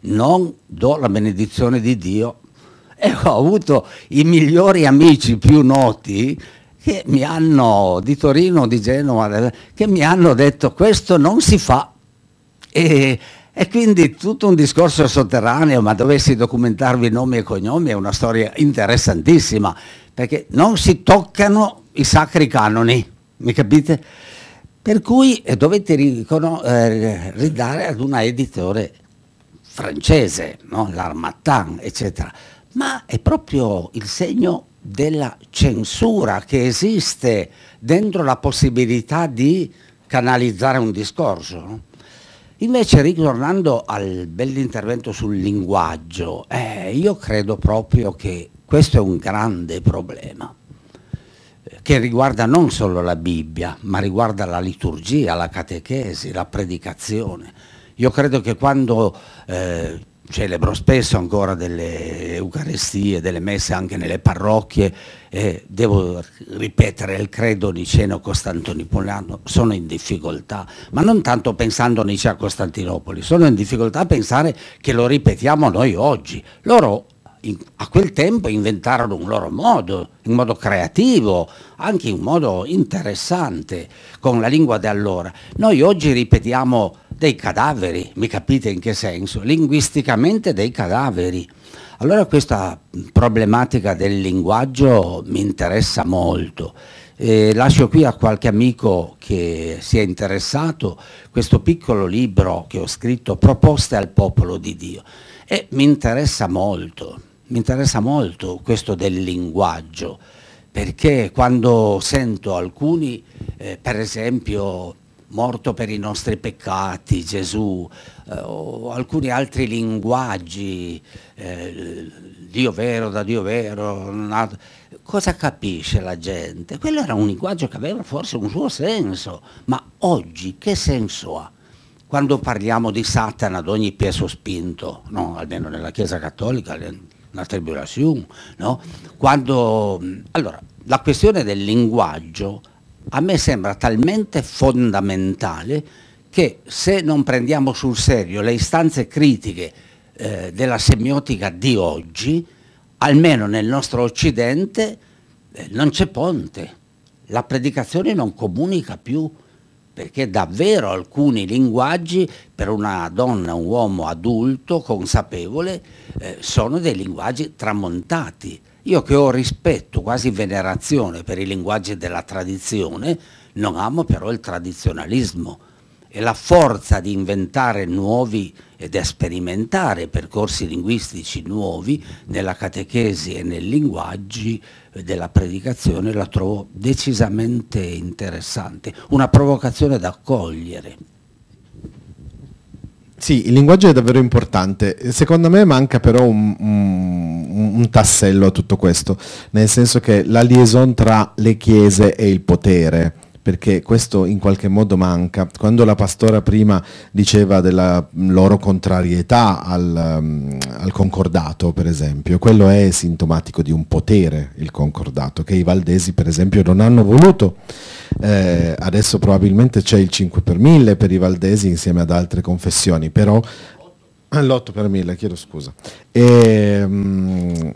Speaker 3: non do la benedizione di Dio e ho avuto i migliori amici più noti hanno, di Torino, di Genova, che mi hanno detto questo non si fa. E, e quindi tutto un discorso sotterraneo, ma dovessi documentarvi nomi e cognomi, è una storia interessantissima, perché non si toccano i sacri canoni, mi capite? Per cui dovete eh, ridare ad una editore francese, no? l'Armatan, eccetera ma è proprio il segno della censura che esiste dentro la possibilità di canalizzare un discorso. Invece ritornando al bell'intervento sul linguaggio, eh, io credo proprio che questo è un grande problema che riguarda non solo la Bibbia, ma riguarda la liturgia, la catechesi, la predicazione. Io credo che quando eh, celebro spesso ancora delle Eucaristie, delle messe anche nelle parrocchie e devo ripetere il credo niceno-costantinopolano, sono in difficoltà, ma non tanto pensando a Nicea-Costantinopoli, sono in difficoltà a pensare che lo ripetiamo noi oggi. Loro in, a quel tempo inventarono un loro modo, in modo creativo, anche in modo interessante, con la lingua di allora. Noi oggi ripetiamo dei cadaveri, mi capite in che senso? Linguisticamente dei cadaveri. Allora questa problematica del linguaggio mi interessa molto. Eh, lascio qui a qualche amico che si è interessato questo piccolo libro che ho scritto, Proposte al popolo di Dio. E mi interessa molto, mi interessa molto questo del linguaggio, perché quando sento alcuni, eh, per esempio, morto per i nostri peccati, Gesù, eh, o alcuni altri linguaggi, eh, Dio vero da Dio vero, cosa capisce la gente? Quello era un linguaggio che aveva forse un suo senso, ma oggi che senso ha? Quando parliamo di Satana ad ogni piè sospinto, no? almeno nella Chiesa Cattolica, la tribulazione, no? Quando, allora, la questione del linguaggio a me sembra talmente fondamentale che se non prendiamo sul serio le istanze critiche eh, della semiotica di oggi, almeno nel nostro Occidente, eh, non c'è ponte. La predicazione non comunica più, perché davvero alcuni linguaggi per una donna, un uomo adulto, consapevole, eh, sono dei linguaggi tramontati. Io che ho rispetto, quasi venerazione per i linguaggi della tradizione, non amo però il tradizionalismo e la forza di inventare nuovi ed sperimentare percorsi linguistici nuovi nella catechesi e nei linguaggi della predicazione la trovo decisamente interessante, una provocazione da accogliere.
Speaker 1: Sì, il linguaggio è davvero importante. Secondo me manca però un, un, un, tassello a tutto questo, nel senso che la liaison tra le chiese e il potere, perché questo in qualche modo manca. Quando la pastora prima diceva della loro contrarietà al, um, al concordato, per esempio, quello è sintomatico di un potere, il concordato, che i valdesi per esempio non hanno voluto. Eh, adesso probabilmente c'è il 5 per 1000 per i valdesi insieme ad altre confessioni, però l'8 per 1000, chiedo scusa. E, um,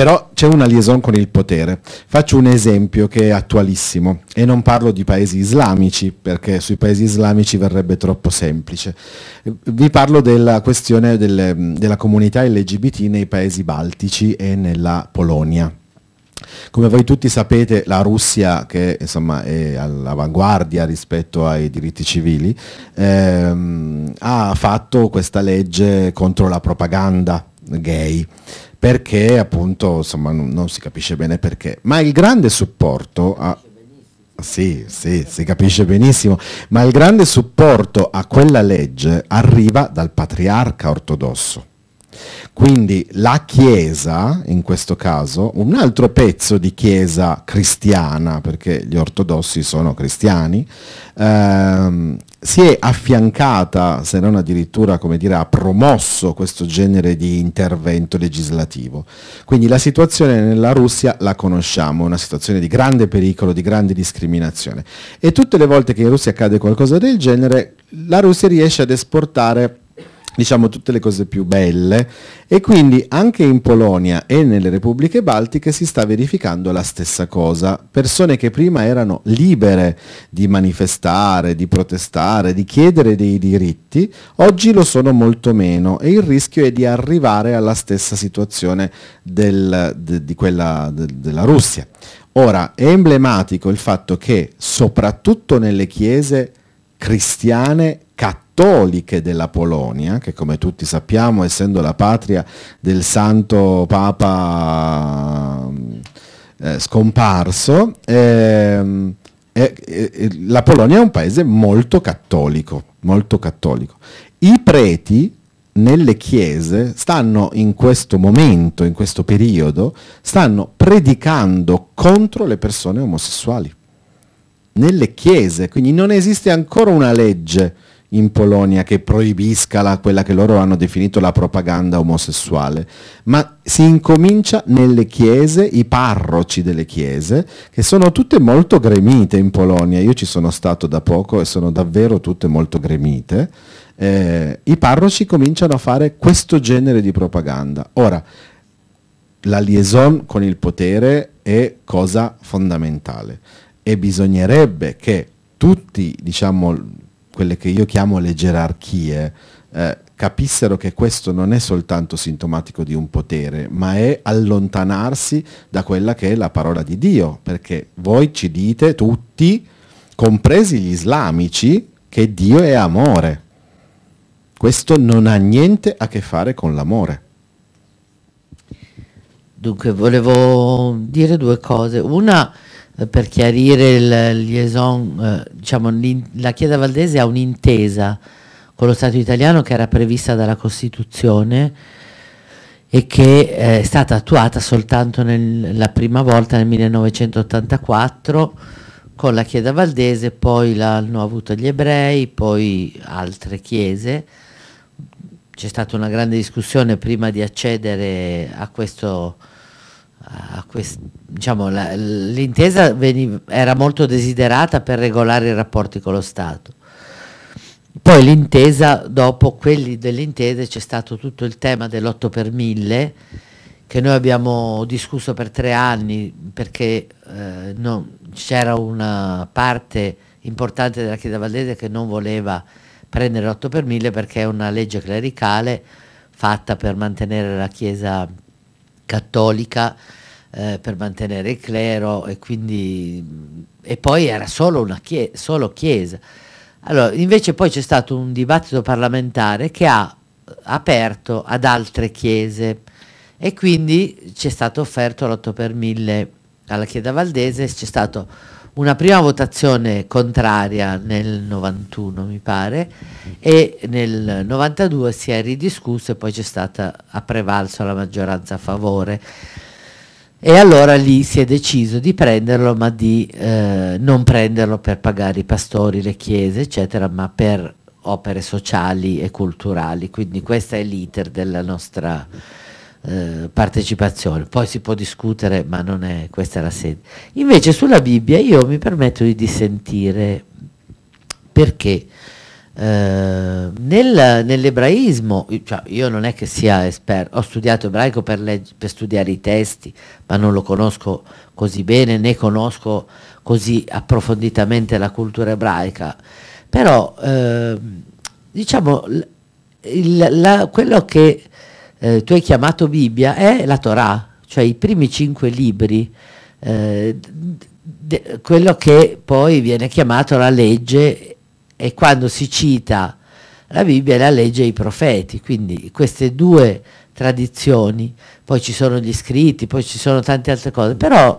Speaker 1: però c'è una liaison con il potere. Faccio un esempio che è attualissimo e non parlo di paesi islamici perché sui paesi islamici verrebbe troppo semplice. Vi parlo della questione delle, della comunità LGBT nei paesi baltici e nella Polonia. Come voi tutti sapete, la Russia, che insomma, è all'avanguardia rispetto ai diritti civili, ehm, ha fatto questa legge contro la propaganda gay perché appunto insomma non, non, si capisce bene perché, ma il grande supporto a... Sì, sì, si capisce benissimo, ma il grande supporto a quella legge arriva dal patriarca ortodosso. Quindi la Chiesa, in questo caso, un altro pezzo di Chiesa cristiana, perché gli ortodossi sono cristiani, ehm, si è affiancata, se non addirittura come dire, ha promosso questo genere di intervento legislativo. Quindi la situazione nella Russia la conosciamo, una situazione di grande pericolo, di grande discriminazione. E tutte le volte che in Russia accade qualcosa del genere, la Russia riesce ad esportare diciamo tutte le cose più belle e quindi anche in Polonia e nelle repubbliche baltiche si sta verificando la stessa cosa. Persone che prima erano libere di manifestare, di protestare, di chiedere dei diritti, oggi lo sono molto meno e il rischio è di arrivare alla stessa situazione del, de, di quella de, della Russia. Ora, è emblematico il fatto che soprattutto nelle chiese cristiane cattoliche della Polonia, che come tutti sappiamo, essendo la patria del santo Papa eh, scomparso, eh, eh, la Polonia è un paese molto cattolico, molto cattolico. I preti nelle chiese stanno in questo momento, in questo periodo, stanno predicando contro le persone omosessuali. Nelle chiese, quindi non esiste ancora una legge in Polonia che proibisca la, quella che loro hanno definito la propaganda omosessuale, ma si incomincia nelle chiese, i parroci delle chiese, che sono tutte molto gremite in Polonia, io ci sono stato da poco e sono davvero tutte molto gremite, eh, i parroci cominciano a fare questo genere di propaganda. Ora, la liaison con il potere è cosa fondamentale e bisognerebbe che tutti, diciamo, quelle che io chiamo le gerarchie, eh, capissero che questo non è soltanto sintomatico di un potere, ma è allontanarsi da quella che è la parola di Dio, perché voi ci dite tutti, compresi gli islamici, che Dio è amore. Questo non ha niente a che fare con l'amore.
Speaker 4: Dunque, volevo dire due cose. Una, per chiarire il liaison, eh, diciamo, la Chiesa Valdese ha un'intesa con lo Stato italiano che era prevista dalla Costituzione e che è stata attuata soltanto nel, la prima volta nel 1984 con la Chiesa Valdese, poi l'hanno avuto gli ebrei, poi altre chiese. C'è stata una grande discussione prima di accedere a questo quest, diciamo, la, l'intesa era molto desiderata per regolare i rapporti con lo Stato. Poi l'intesa, dopo quelli dell'intesa c'è stato tutto il tema dell'8 per 1000 che noi abbiamo discusso per tre anni perché eh, c'era una parte importante della Chiesa Valdese che non voleva prendere l'8 per 1000 perché è una legge clericale fatta per mantenere la Chiesa cattolica eh, per mantenere il clero e quindi e poi era solo una chiesa, solo chiesa. Allora, invece poi c'è stato un dibattito parlamentare che ha aperto ad altre chiese e quindi ci è stato offerto l'8 per 1000 alla Chiesa Valdese, c'è stata una prima votazione contraria nel 91 mi pare e nel 92 si è ridiscusso e poi c'è stata a prevalso la maggioranza a favore. e allora lì si è deciso di prenderlo, ma di eh, non prenderlo per pagare i pastori, le chiese, eccetera, ma per opere sociali e culturali. Quindi questo è l'iter della nostra eh, partecipazione. Poi si può discutere, ma non è questa la sede. Invece sulla Bibbia io mi permetto di dissentire perché eh, nel, nell'ebraismo, cioè io non è che sia esperto, ho studiato ebraico per, per, studiare i testi, ma non lo conosco così bene, né conosco così approfonditamente la cultura ebraica, però eh, diciamo il, la, quello che eh, tu hai chiamato Bibbia è la Torah, cioè i primi cinque libri, eh, de, quello che poi viene chiamato la legge e quando si cita la Bibbia è la legge e i profeti, quindi queste due tradizioni, poi ci sono gli scritti, poi ci sono tante altre cose, però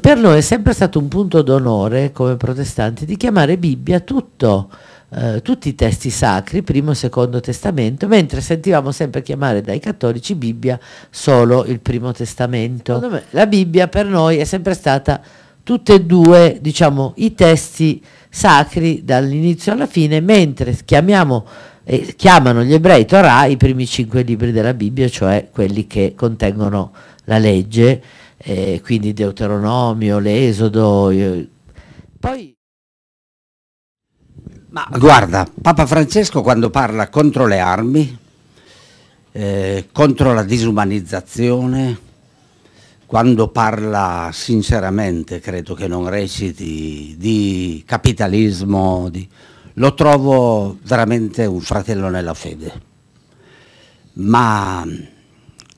Speaker 4: per noi è sempre stato un punto d'onore come protestanti di chiamare Bibbia tutto, eh, tutti i testi sacri, primo e secondo testamento, mentre sentivamo sempre chiamare dai cattolici Bibbia solo il primo testamento. Me, la Bibbia per noi è sempre stata tutte e due, diciamo, i testi sacri dall'inizio alla fine, mentre chiamiamo, eh, chiamano gli ebrei Torah i primi cinque libri della Bibbia, cioè quelli che contengono la legge, eh, quindi Deuteronomio, l'Esodo. Eh. Poi
Speaker 3: ma guarda, Papa Francesco quando parla contro le armi, eh, contro la disumanizzazione, quando parla sinceramente, credo che non reciti di capitalismo, di, lo trovo veramente un fratello nella fede. Ma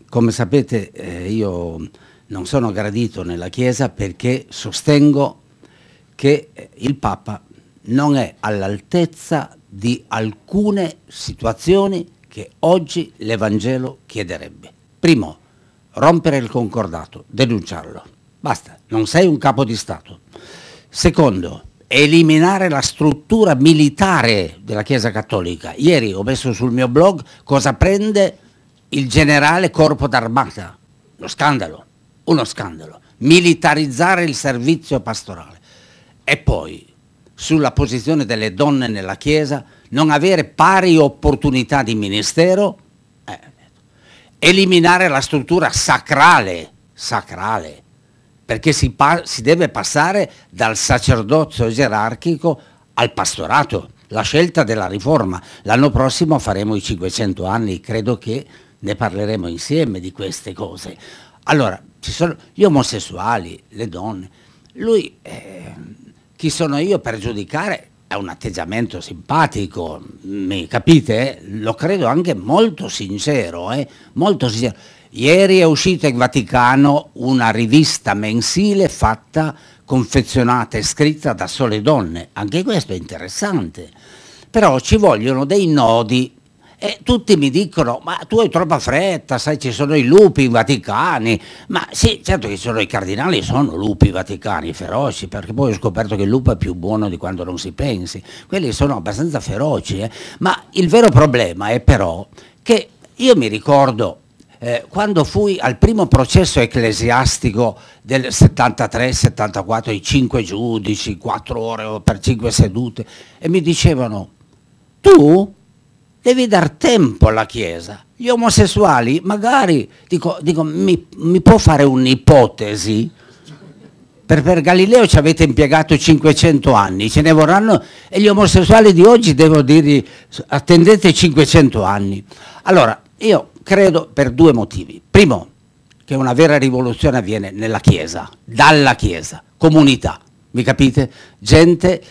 Speaker 3: come sapete eh, io non sono gradito nella Chiesa perché sostengo che il Papa non è all'altezza di alcune situazioni che oggi l'Evangelo chiederebbe. Primo, rompere il concordato, denunciarlo. Basta, non sei un capo di Stato. Secondo, eliminare la struttura militare della Chiesa Cattolica. Ieri ho messo sul mio blog cosa prende il generale corpo d'armata. Lo scandalo, uno scandalo. Militarizzare il servizio pastorale. E poi, sulla posizione delle donne nella Chiesa, non avere pari opportunità di ministero, eliminare la struttura sacrale, sacrale, perché si, si deve passare dal sacerdozio gerarchico al pastorato, la scelta della riforma. L'anno prossimo faremo i 500 anni, credo che ne parleremo insieme di queste cose. Allora, ci sono gli omosessuali, le donne. Lui, eh, chi sono io per giudicare? è un atteggiamento simpatico, mi capite? Lo credo anche molto sincero, eh? molto sincero. Ieri è uscita in Vaticano una rivista mensile fatta, confezionata e scritta da sole donne, anche questo è interessante. Però ci vogliono dei nodi e tutti mi dicono, ma tu hai troppa fretta, sai ci sono i lupi vaticani, ma sì, certo che ci sono i cardinali, sono lupi vaticani feroci, perché poi ho scoperto che il lupo è più buono di quando non si pensi, quelli sono abbastanza feroci, eh? ma il vero problema è però che io mi ricordo eh, quando fui al primo processo ecclesiastico del 73-74, i cinque giudici, quattro ore per cinque sedute, e mi dicevano, tu devi dar tempo alla Chiesa. Gli omosessuali, magari, dico, dico mi, mi, può fare un'ipotesi? Per, per, Galileo ci avete impiegato 500 anni, ce ne vorranno, e gli omosessuali di oggi devo dirgli attendete 500 anni. Allora, io credo per due motivi. Primo, che una vera rivoluzione avviene nella Chiesa, dalla Chiesa, comunità, mi capite? Gente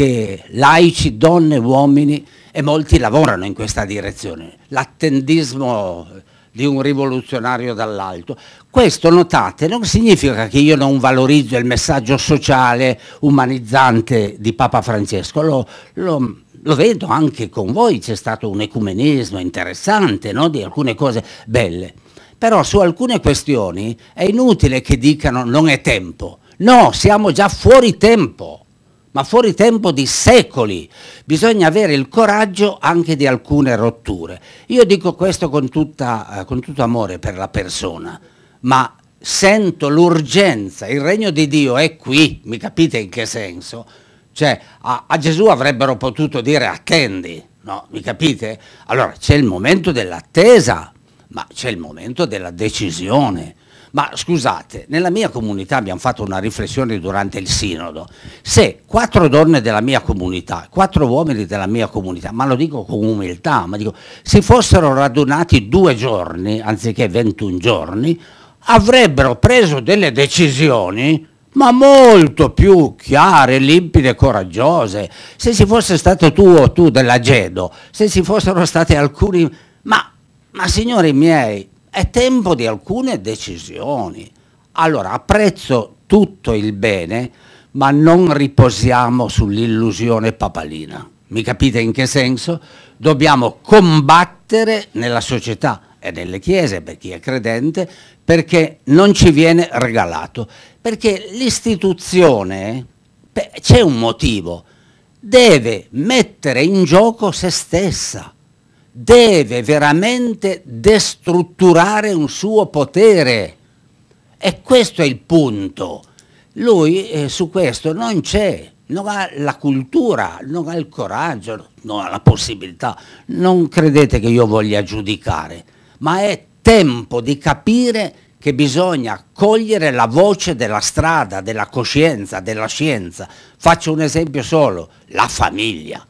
Speaker 3: che laici, donne, uomini, e molti lavorano in questa direzione, l'attendismo di un rivoluzionario dall'alto. Questo, notate, non significa che io non valorizzo il messaggio sociale, umanizzante di Papa Francesco, lo, lo, lo vedo anche con voi, c'è stato un ecumenismo interessante no? di alcune cose belle, però su alcune questioni è inutile che dicano non è tempo, no, siamo già fuori tempo ma fuori tempo di secoli. Bisogna avere il coraggio anche di alcune rotture. Io dico questo con, tutta, eh, con tutto amore per la persona, ma sento l'urgenza, il regno di Dio è qui, mi capite in che senso? Cioè a, a Gesù avrebbero potuto dire attendi, no? Mi capite? Allora c'è il momento dell'attesa, ma c'è il momento della decisione. Ma scusate, nella mia comunità abbiamo fatto una riflessione durante il sinodo. Se quattro donne della mia comunità, quattro uomini della mia comunità, ma lo dico con umiltà, ma dico, si fossero radunati due giorni anziché 21 giorni, avrebbero preso delle decisioni ma molto più chiare, limpide coraggiose. Se ci fosse stato tu o tu della Gedo, se ci fossero stati alcuni... Ma, ma signori miei, è tempo di alcune decisioni. Allora apprezzo tutto il bene, ma non riposiamo sull'illusione papalina. Mi capite in che senso? Dobbiamo combattere nella società e nelle chiese per chi è credente perché non ci viene regalato. Perché l'istituzione, c'è un motivo, deve mettere in gioco se stessa deve veramente destrutturare un suo potere. E questo è il punto. Lui eh, su questo non c'è, non ha la cultura, non ha il coraggio, non ha la possibilità. Non credete che io voglia giudicare, ma è tempo di capire che bisogna cogliere la voce della strada, della coscienza, della scienza. Faccio un esempio solo, la famiglia.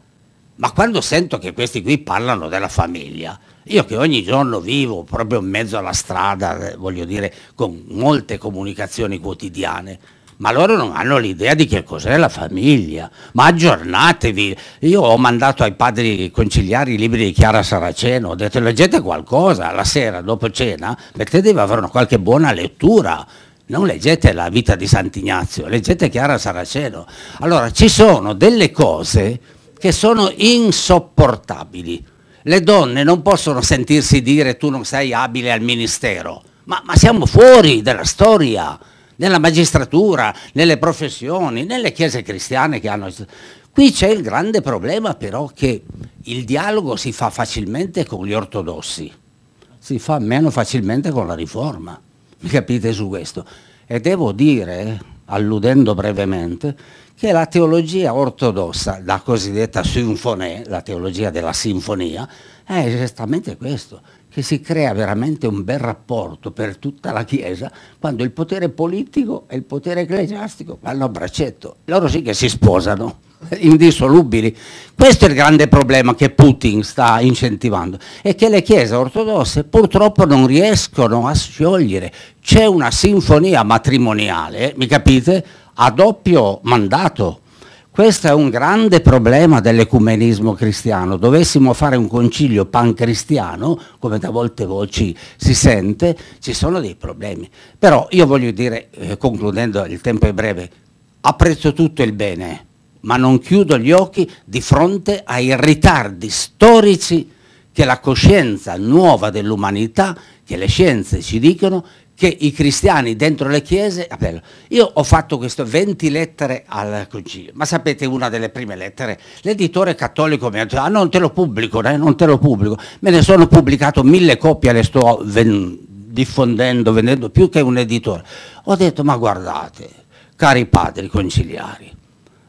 Speaker 3: Ma quando sento che questi qui parlano della famiglia, io che ogni giorno vivo proprio in mezzo alla strada, eh, voglio dire, con molte comunicazioni quotidiane, ma loro non hanno l'idea di che cos'è la famiglia. Ma aggiornatevi. Io ho mandato ai padri conciliari i libri di Chiara Saraceno, ho detto leggete qualcosa la sera dopo cena, mettetevi a fare una qualche buona lettura. Non leggete la vita di Sant'Ignazio, leggete Chiara Saraceno. Allora ci sono delle cose che sono insopportabili. Le donne non possono sentirsi dire tu non sei abile al ministero, ma, ma siamo fuori dalla storia, nella magistratura, nelle professioni, nelle chiese cristiane che hanno... Qui c'è il grande problema però che il dialogo si fa facilmente con gli ortodossi, si fa meno facilmente con la riforma. Mi capite su questo? E devo dire, alludendo brevemente, che la teologia ortodossa, la cosiddetta sinfonia, la teologia della sinfonia, è esattamente questo, che si crea veramente un bel rapporto per tutta la Chiesa quando il potere politico e il potere ecclesiastico vanno a braccetto. Loro sì che si sposano, *laughs* indissolubili. Questo è il grande problema che Putin sta incentivando e che le chiese ortodosse purtroppo non riescono a sciogliere. C'è una sinfonia matrimoniale, mi capite? A doppio mandato. Questo è un grande problema dell'ecumenismo cristiano. Dovessimo fare un concilio pancristiano, come da molte voci si sente, ci sono dei problemi. Però io voglio dire, eh, concludendo, il tempo è breve, apprezzo tutto il bene, ma non chiudo gli occhi di fronte ai ritardi storici che la coscienza nuova dell'umanità, che le scienze ci dicono, che i cristiani dentro le chiese, io ho fatto queste 20 lettere al concilio, ma sapete una delle prime lettere, l'editore cattolico mi ha detto, ah non te lo pubblico, eh, non te lo pubblico, me ne sono pubblicato mille copie, le sto diffondendo, vendendo più che un editore. Ho detto, ma guardate, cari padri conciliari,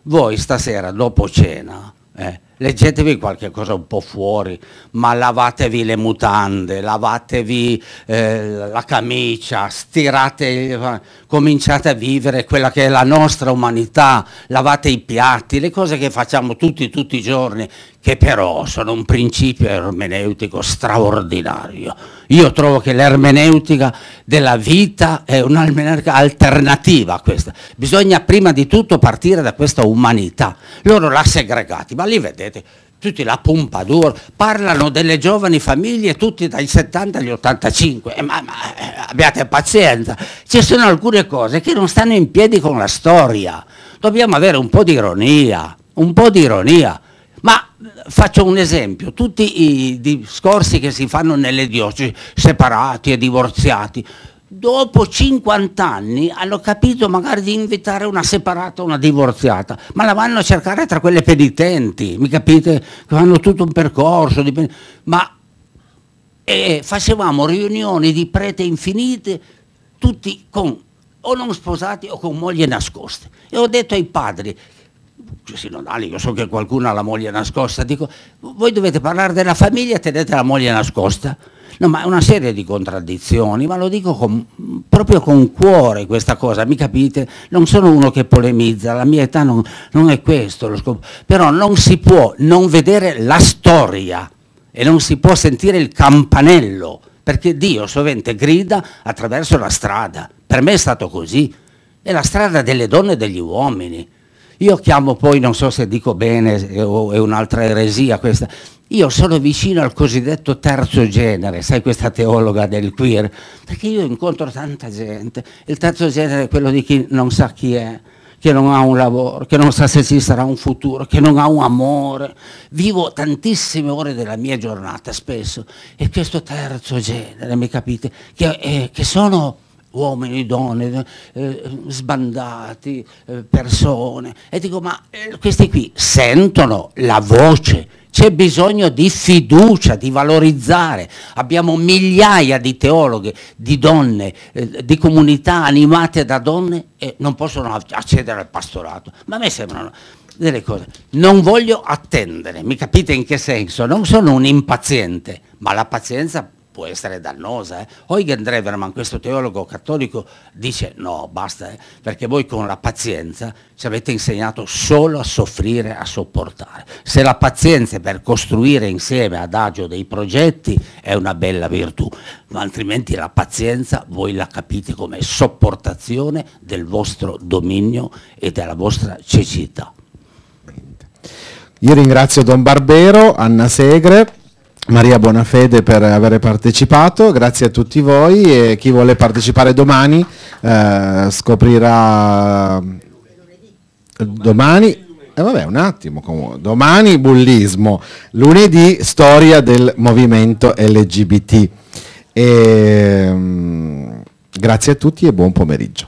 Speaker 3: voi stasera dopo cena, eh, leggetevi qualche cosa un po' fuori, ma lavatevi le mutande, lavatevi eh, la camicia, stirate, cominciate a vivere quella che è la nostra umanità, lavate i piatti, le cose che facciamo tutti, tutti i giorni, che però sono un principio ermeneutico straordinario. Io trovo che l'ermeneutica della vita è un'ermeneutica alternativa a questa. Bisogna prima di tutto partire da questa umanità. Loro l'ha segregati, ma li vedete, tutti la Pompadour, parlano delle giovani famiglie tutti dai 70 agli 85, eh, ma, ma eh, abbiate pazienza, ci sono alcune cose che non stanno in piedi con la storia, dobbiamo avere un po' di ironia, un po' di ironia. Faccio un esempio, tutti i discorsi che si fanno nelle diocesi, separati e divorziati, dopo 50 anni hanno capito magari di invitare una separata o una divorziata, ma la vanno a cercare tra quelle penitenti, mi capite? Che fanno tutto un percorso, di... ma e facevamo riunioni di prete infinite tutti con o non sposati o con moglie nascoste. E ho detto ai padri, sinodali, io so che qualcuno ha la moglie nascosta, dico, voi dovete parlare della famiglia e tenete la moglie nascosta. No, ma è una serie di contraddizioni, ma lo dico con, proprio con cuore questa cosa, mi capite? Non sono uno che polemizza, la mia età non, non è questo lo scopo, però non si può non vedere la storia e non si può sentire il campanello, perché Dio sovente grida attraverso la strada. Per me è stato così, è la strada delle donne e degli uomini. Io chiamo poi, non so se dico bene o è un'altra eresia questa, io sono vicino al cosiddetto terzo genere, sai questa teologa del queer, perché io incontro tanta gente, il terzo genere è quello di chi non sa chi è, che non ha un lavoro, che non sa se ci sarà un futuro, che non ha un amore. Vivo tantissime ore della mia giornata spesso e questo terzo genere, mi capite, che, eh, che sono uomini, donne, eh, sbandati, eh, persone. E dico, ma eh, questi qui sentono la voce, c'è bisogno di fiducia, di valorizzare. Abbiamo migliaia di teologhe, di donne, eh, di comunità animate da donne e non possono accedere al pastorato. Ma a me sembrano delle cose. Non voglio attendere, mi capite in che senso? Non sono un impaziente, ma la pazienza può essere dannosa. Eh? Eugen Dreverman, questo teologo cattolico, dice no, basta, eh, perché voi con la pazienza ci avete insegnato solo a soffrire, a sopportare. Se la pazienza è per costruire insieme adagio dei progetti è una bella virtù, ma altrimenti la pazienza voi la capite come sopportazione del vostro dominio e della vostra cecità.
Speaker 1: Io ringrazio Don Barbero, Anna Segre, Maria Bonafede per aver partecipato, grazie a tutti voi e chi vuole partecipare domani eh, scoprirà domani, eh vabbè un attimo, domani bullismo, lunedì storia del movimento LGBT. E, um, grazie a tutti e buon pomeriggio.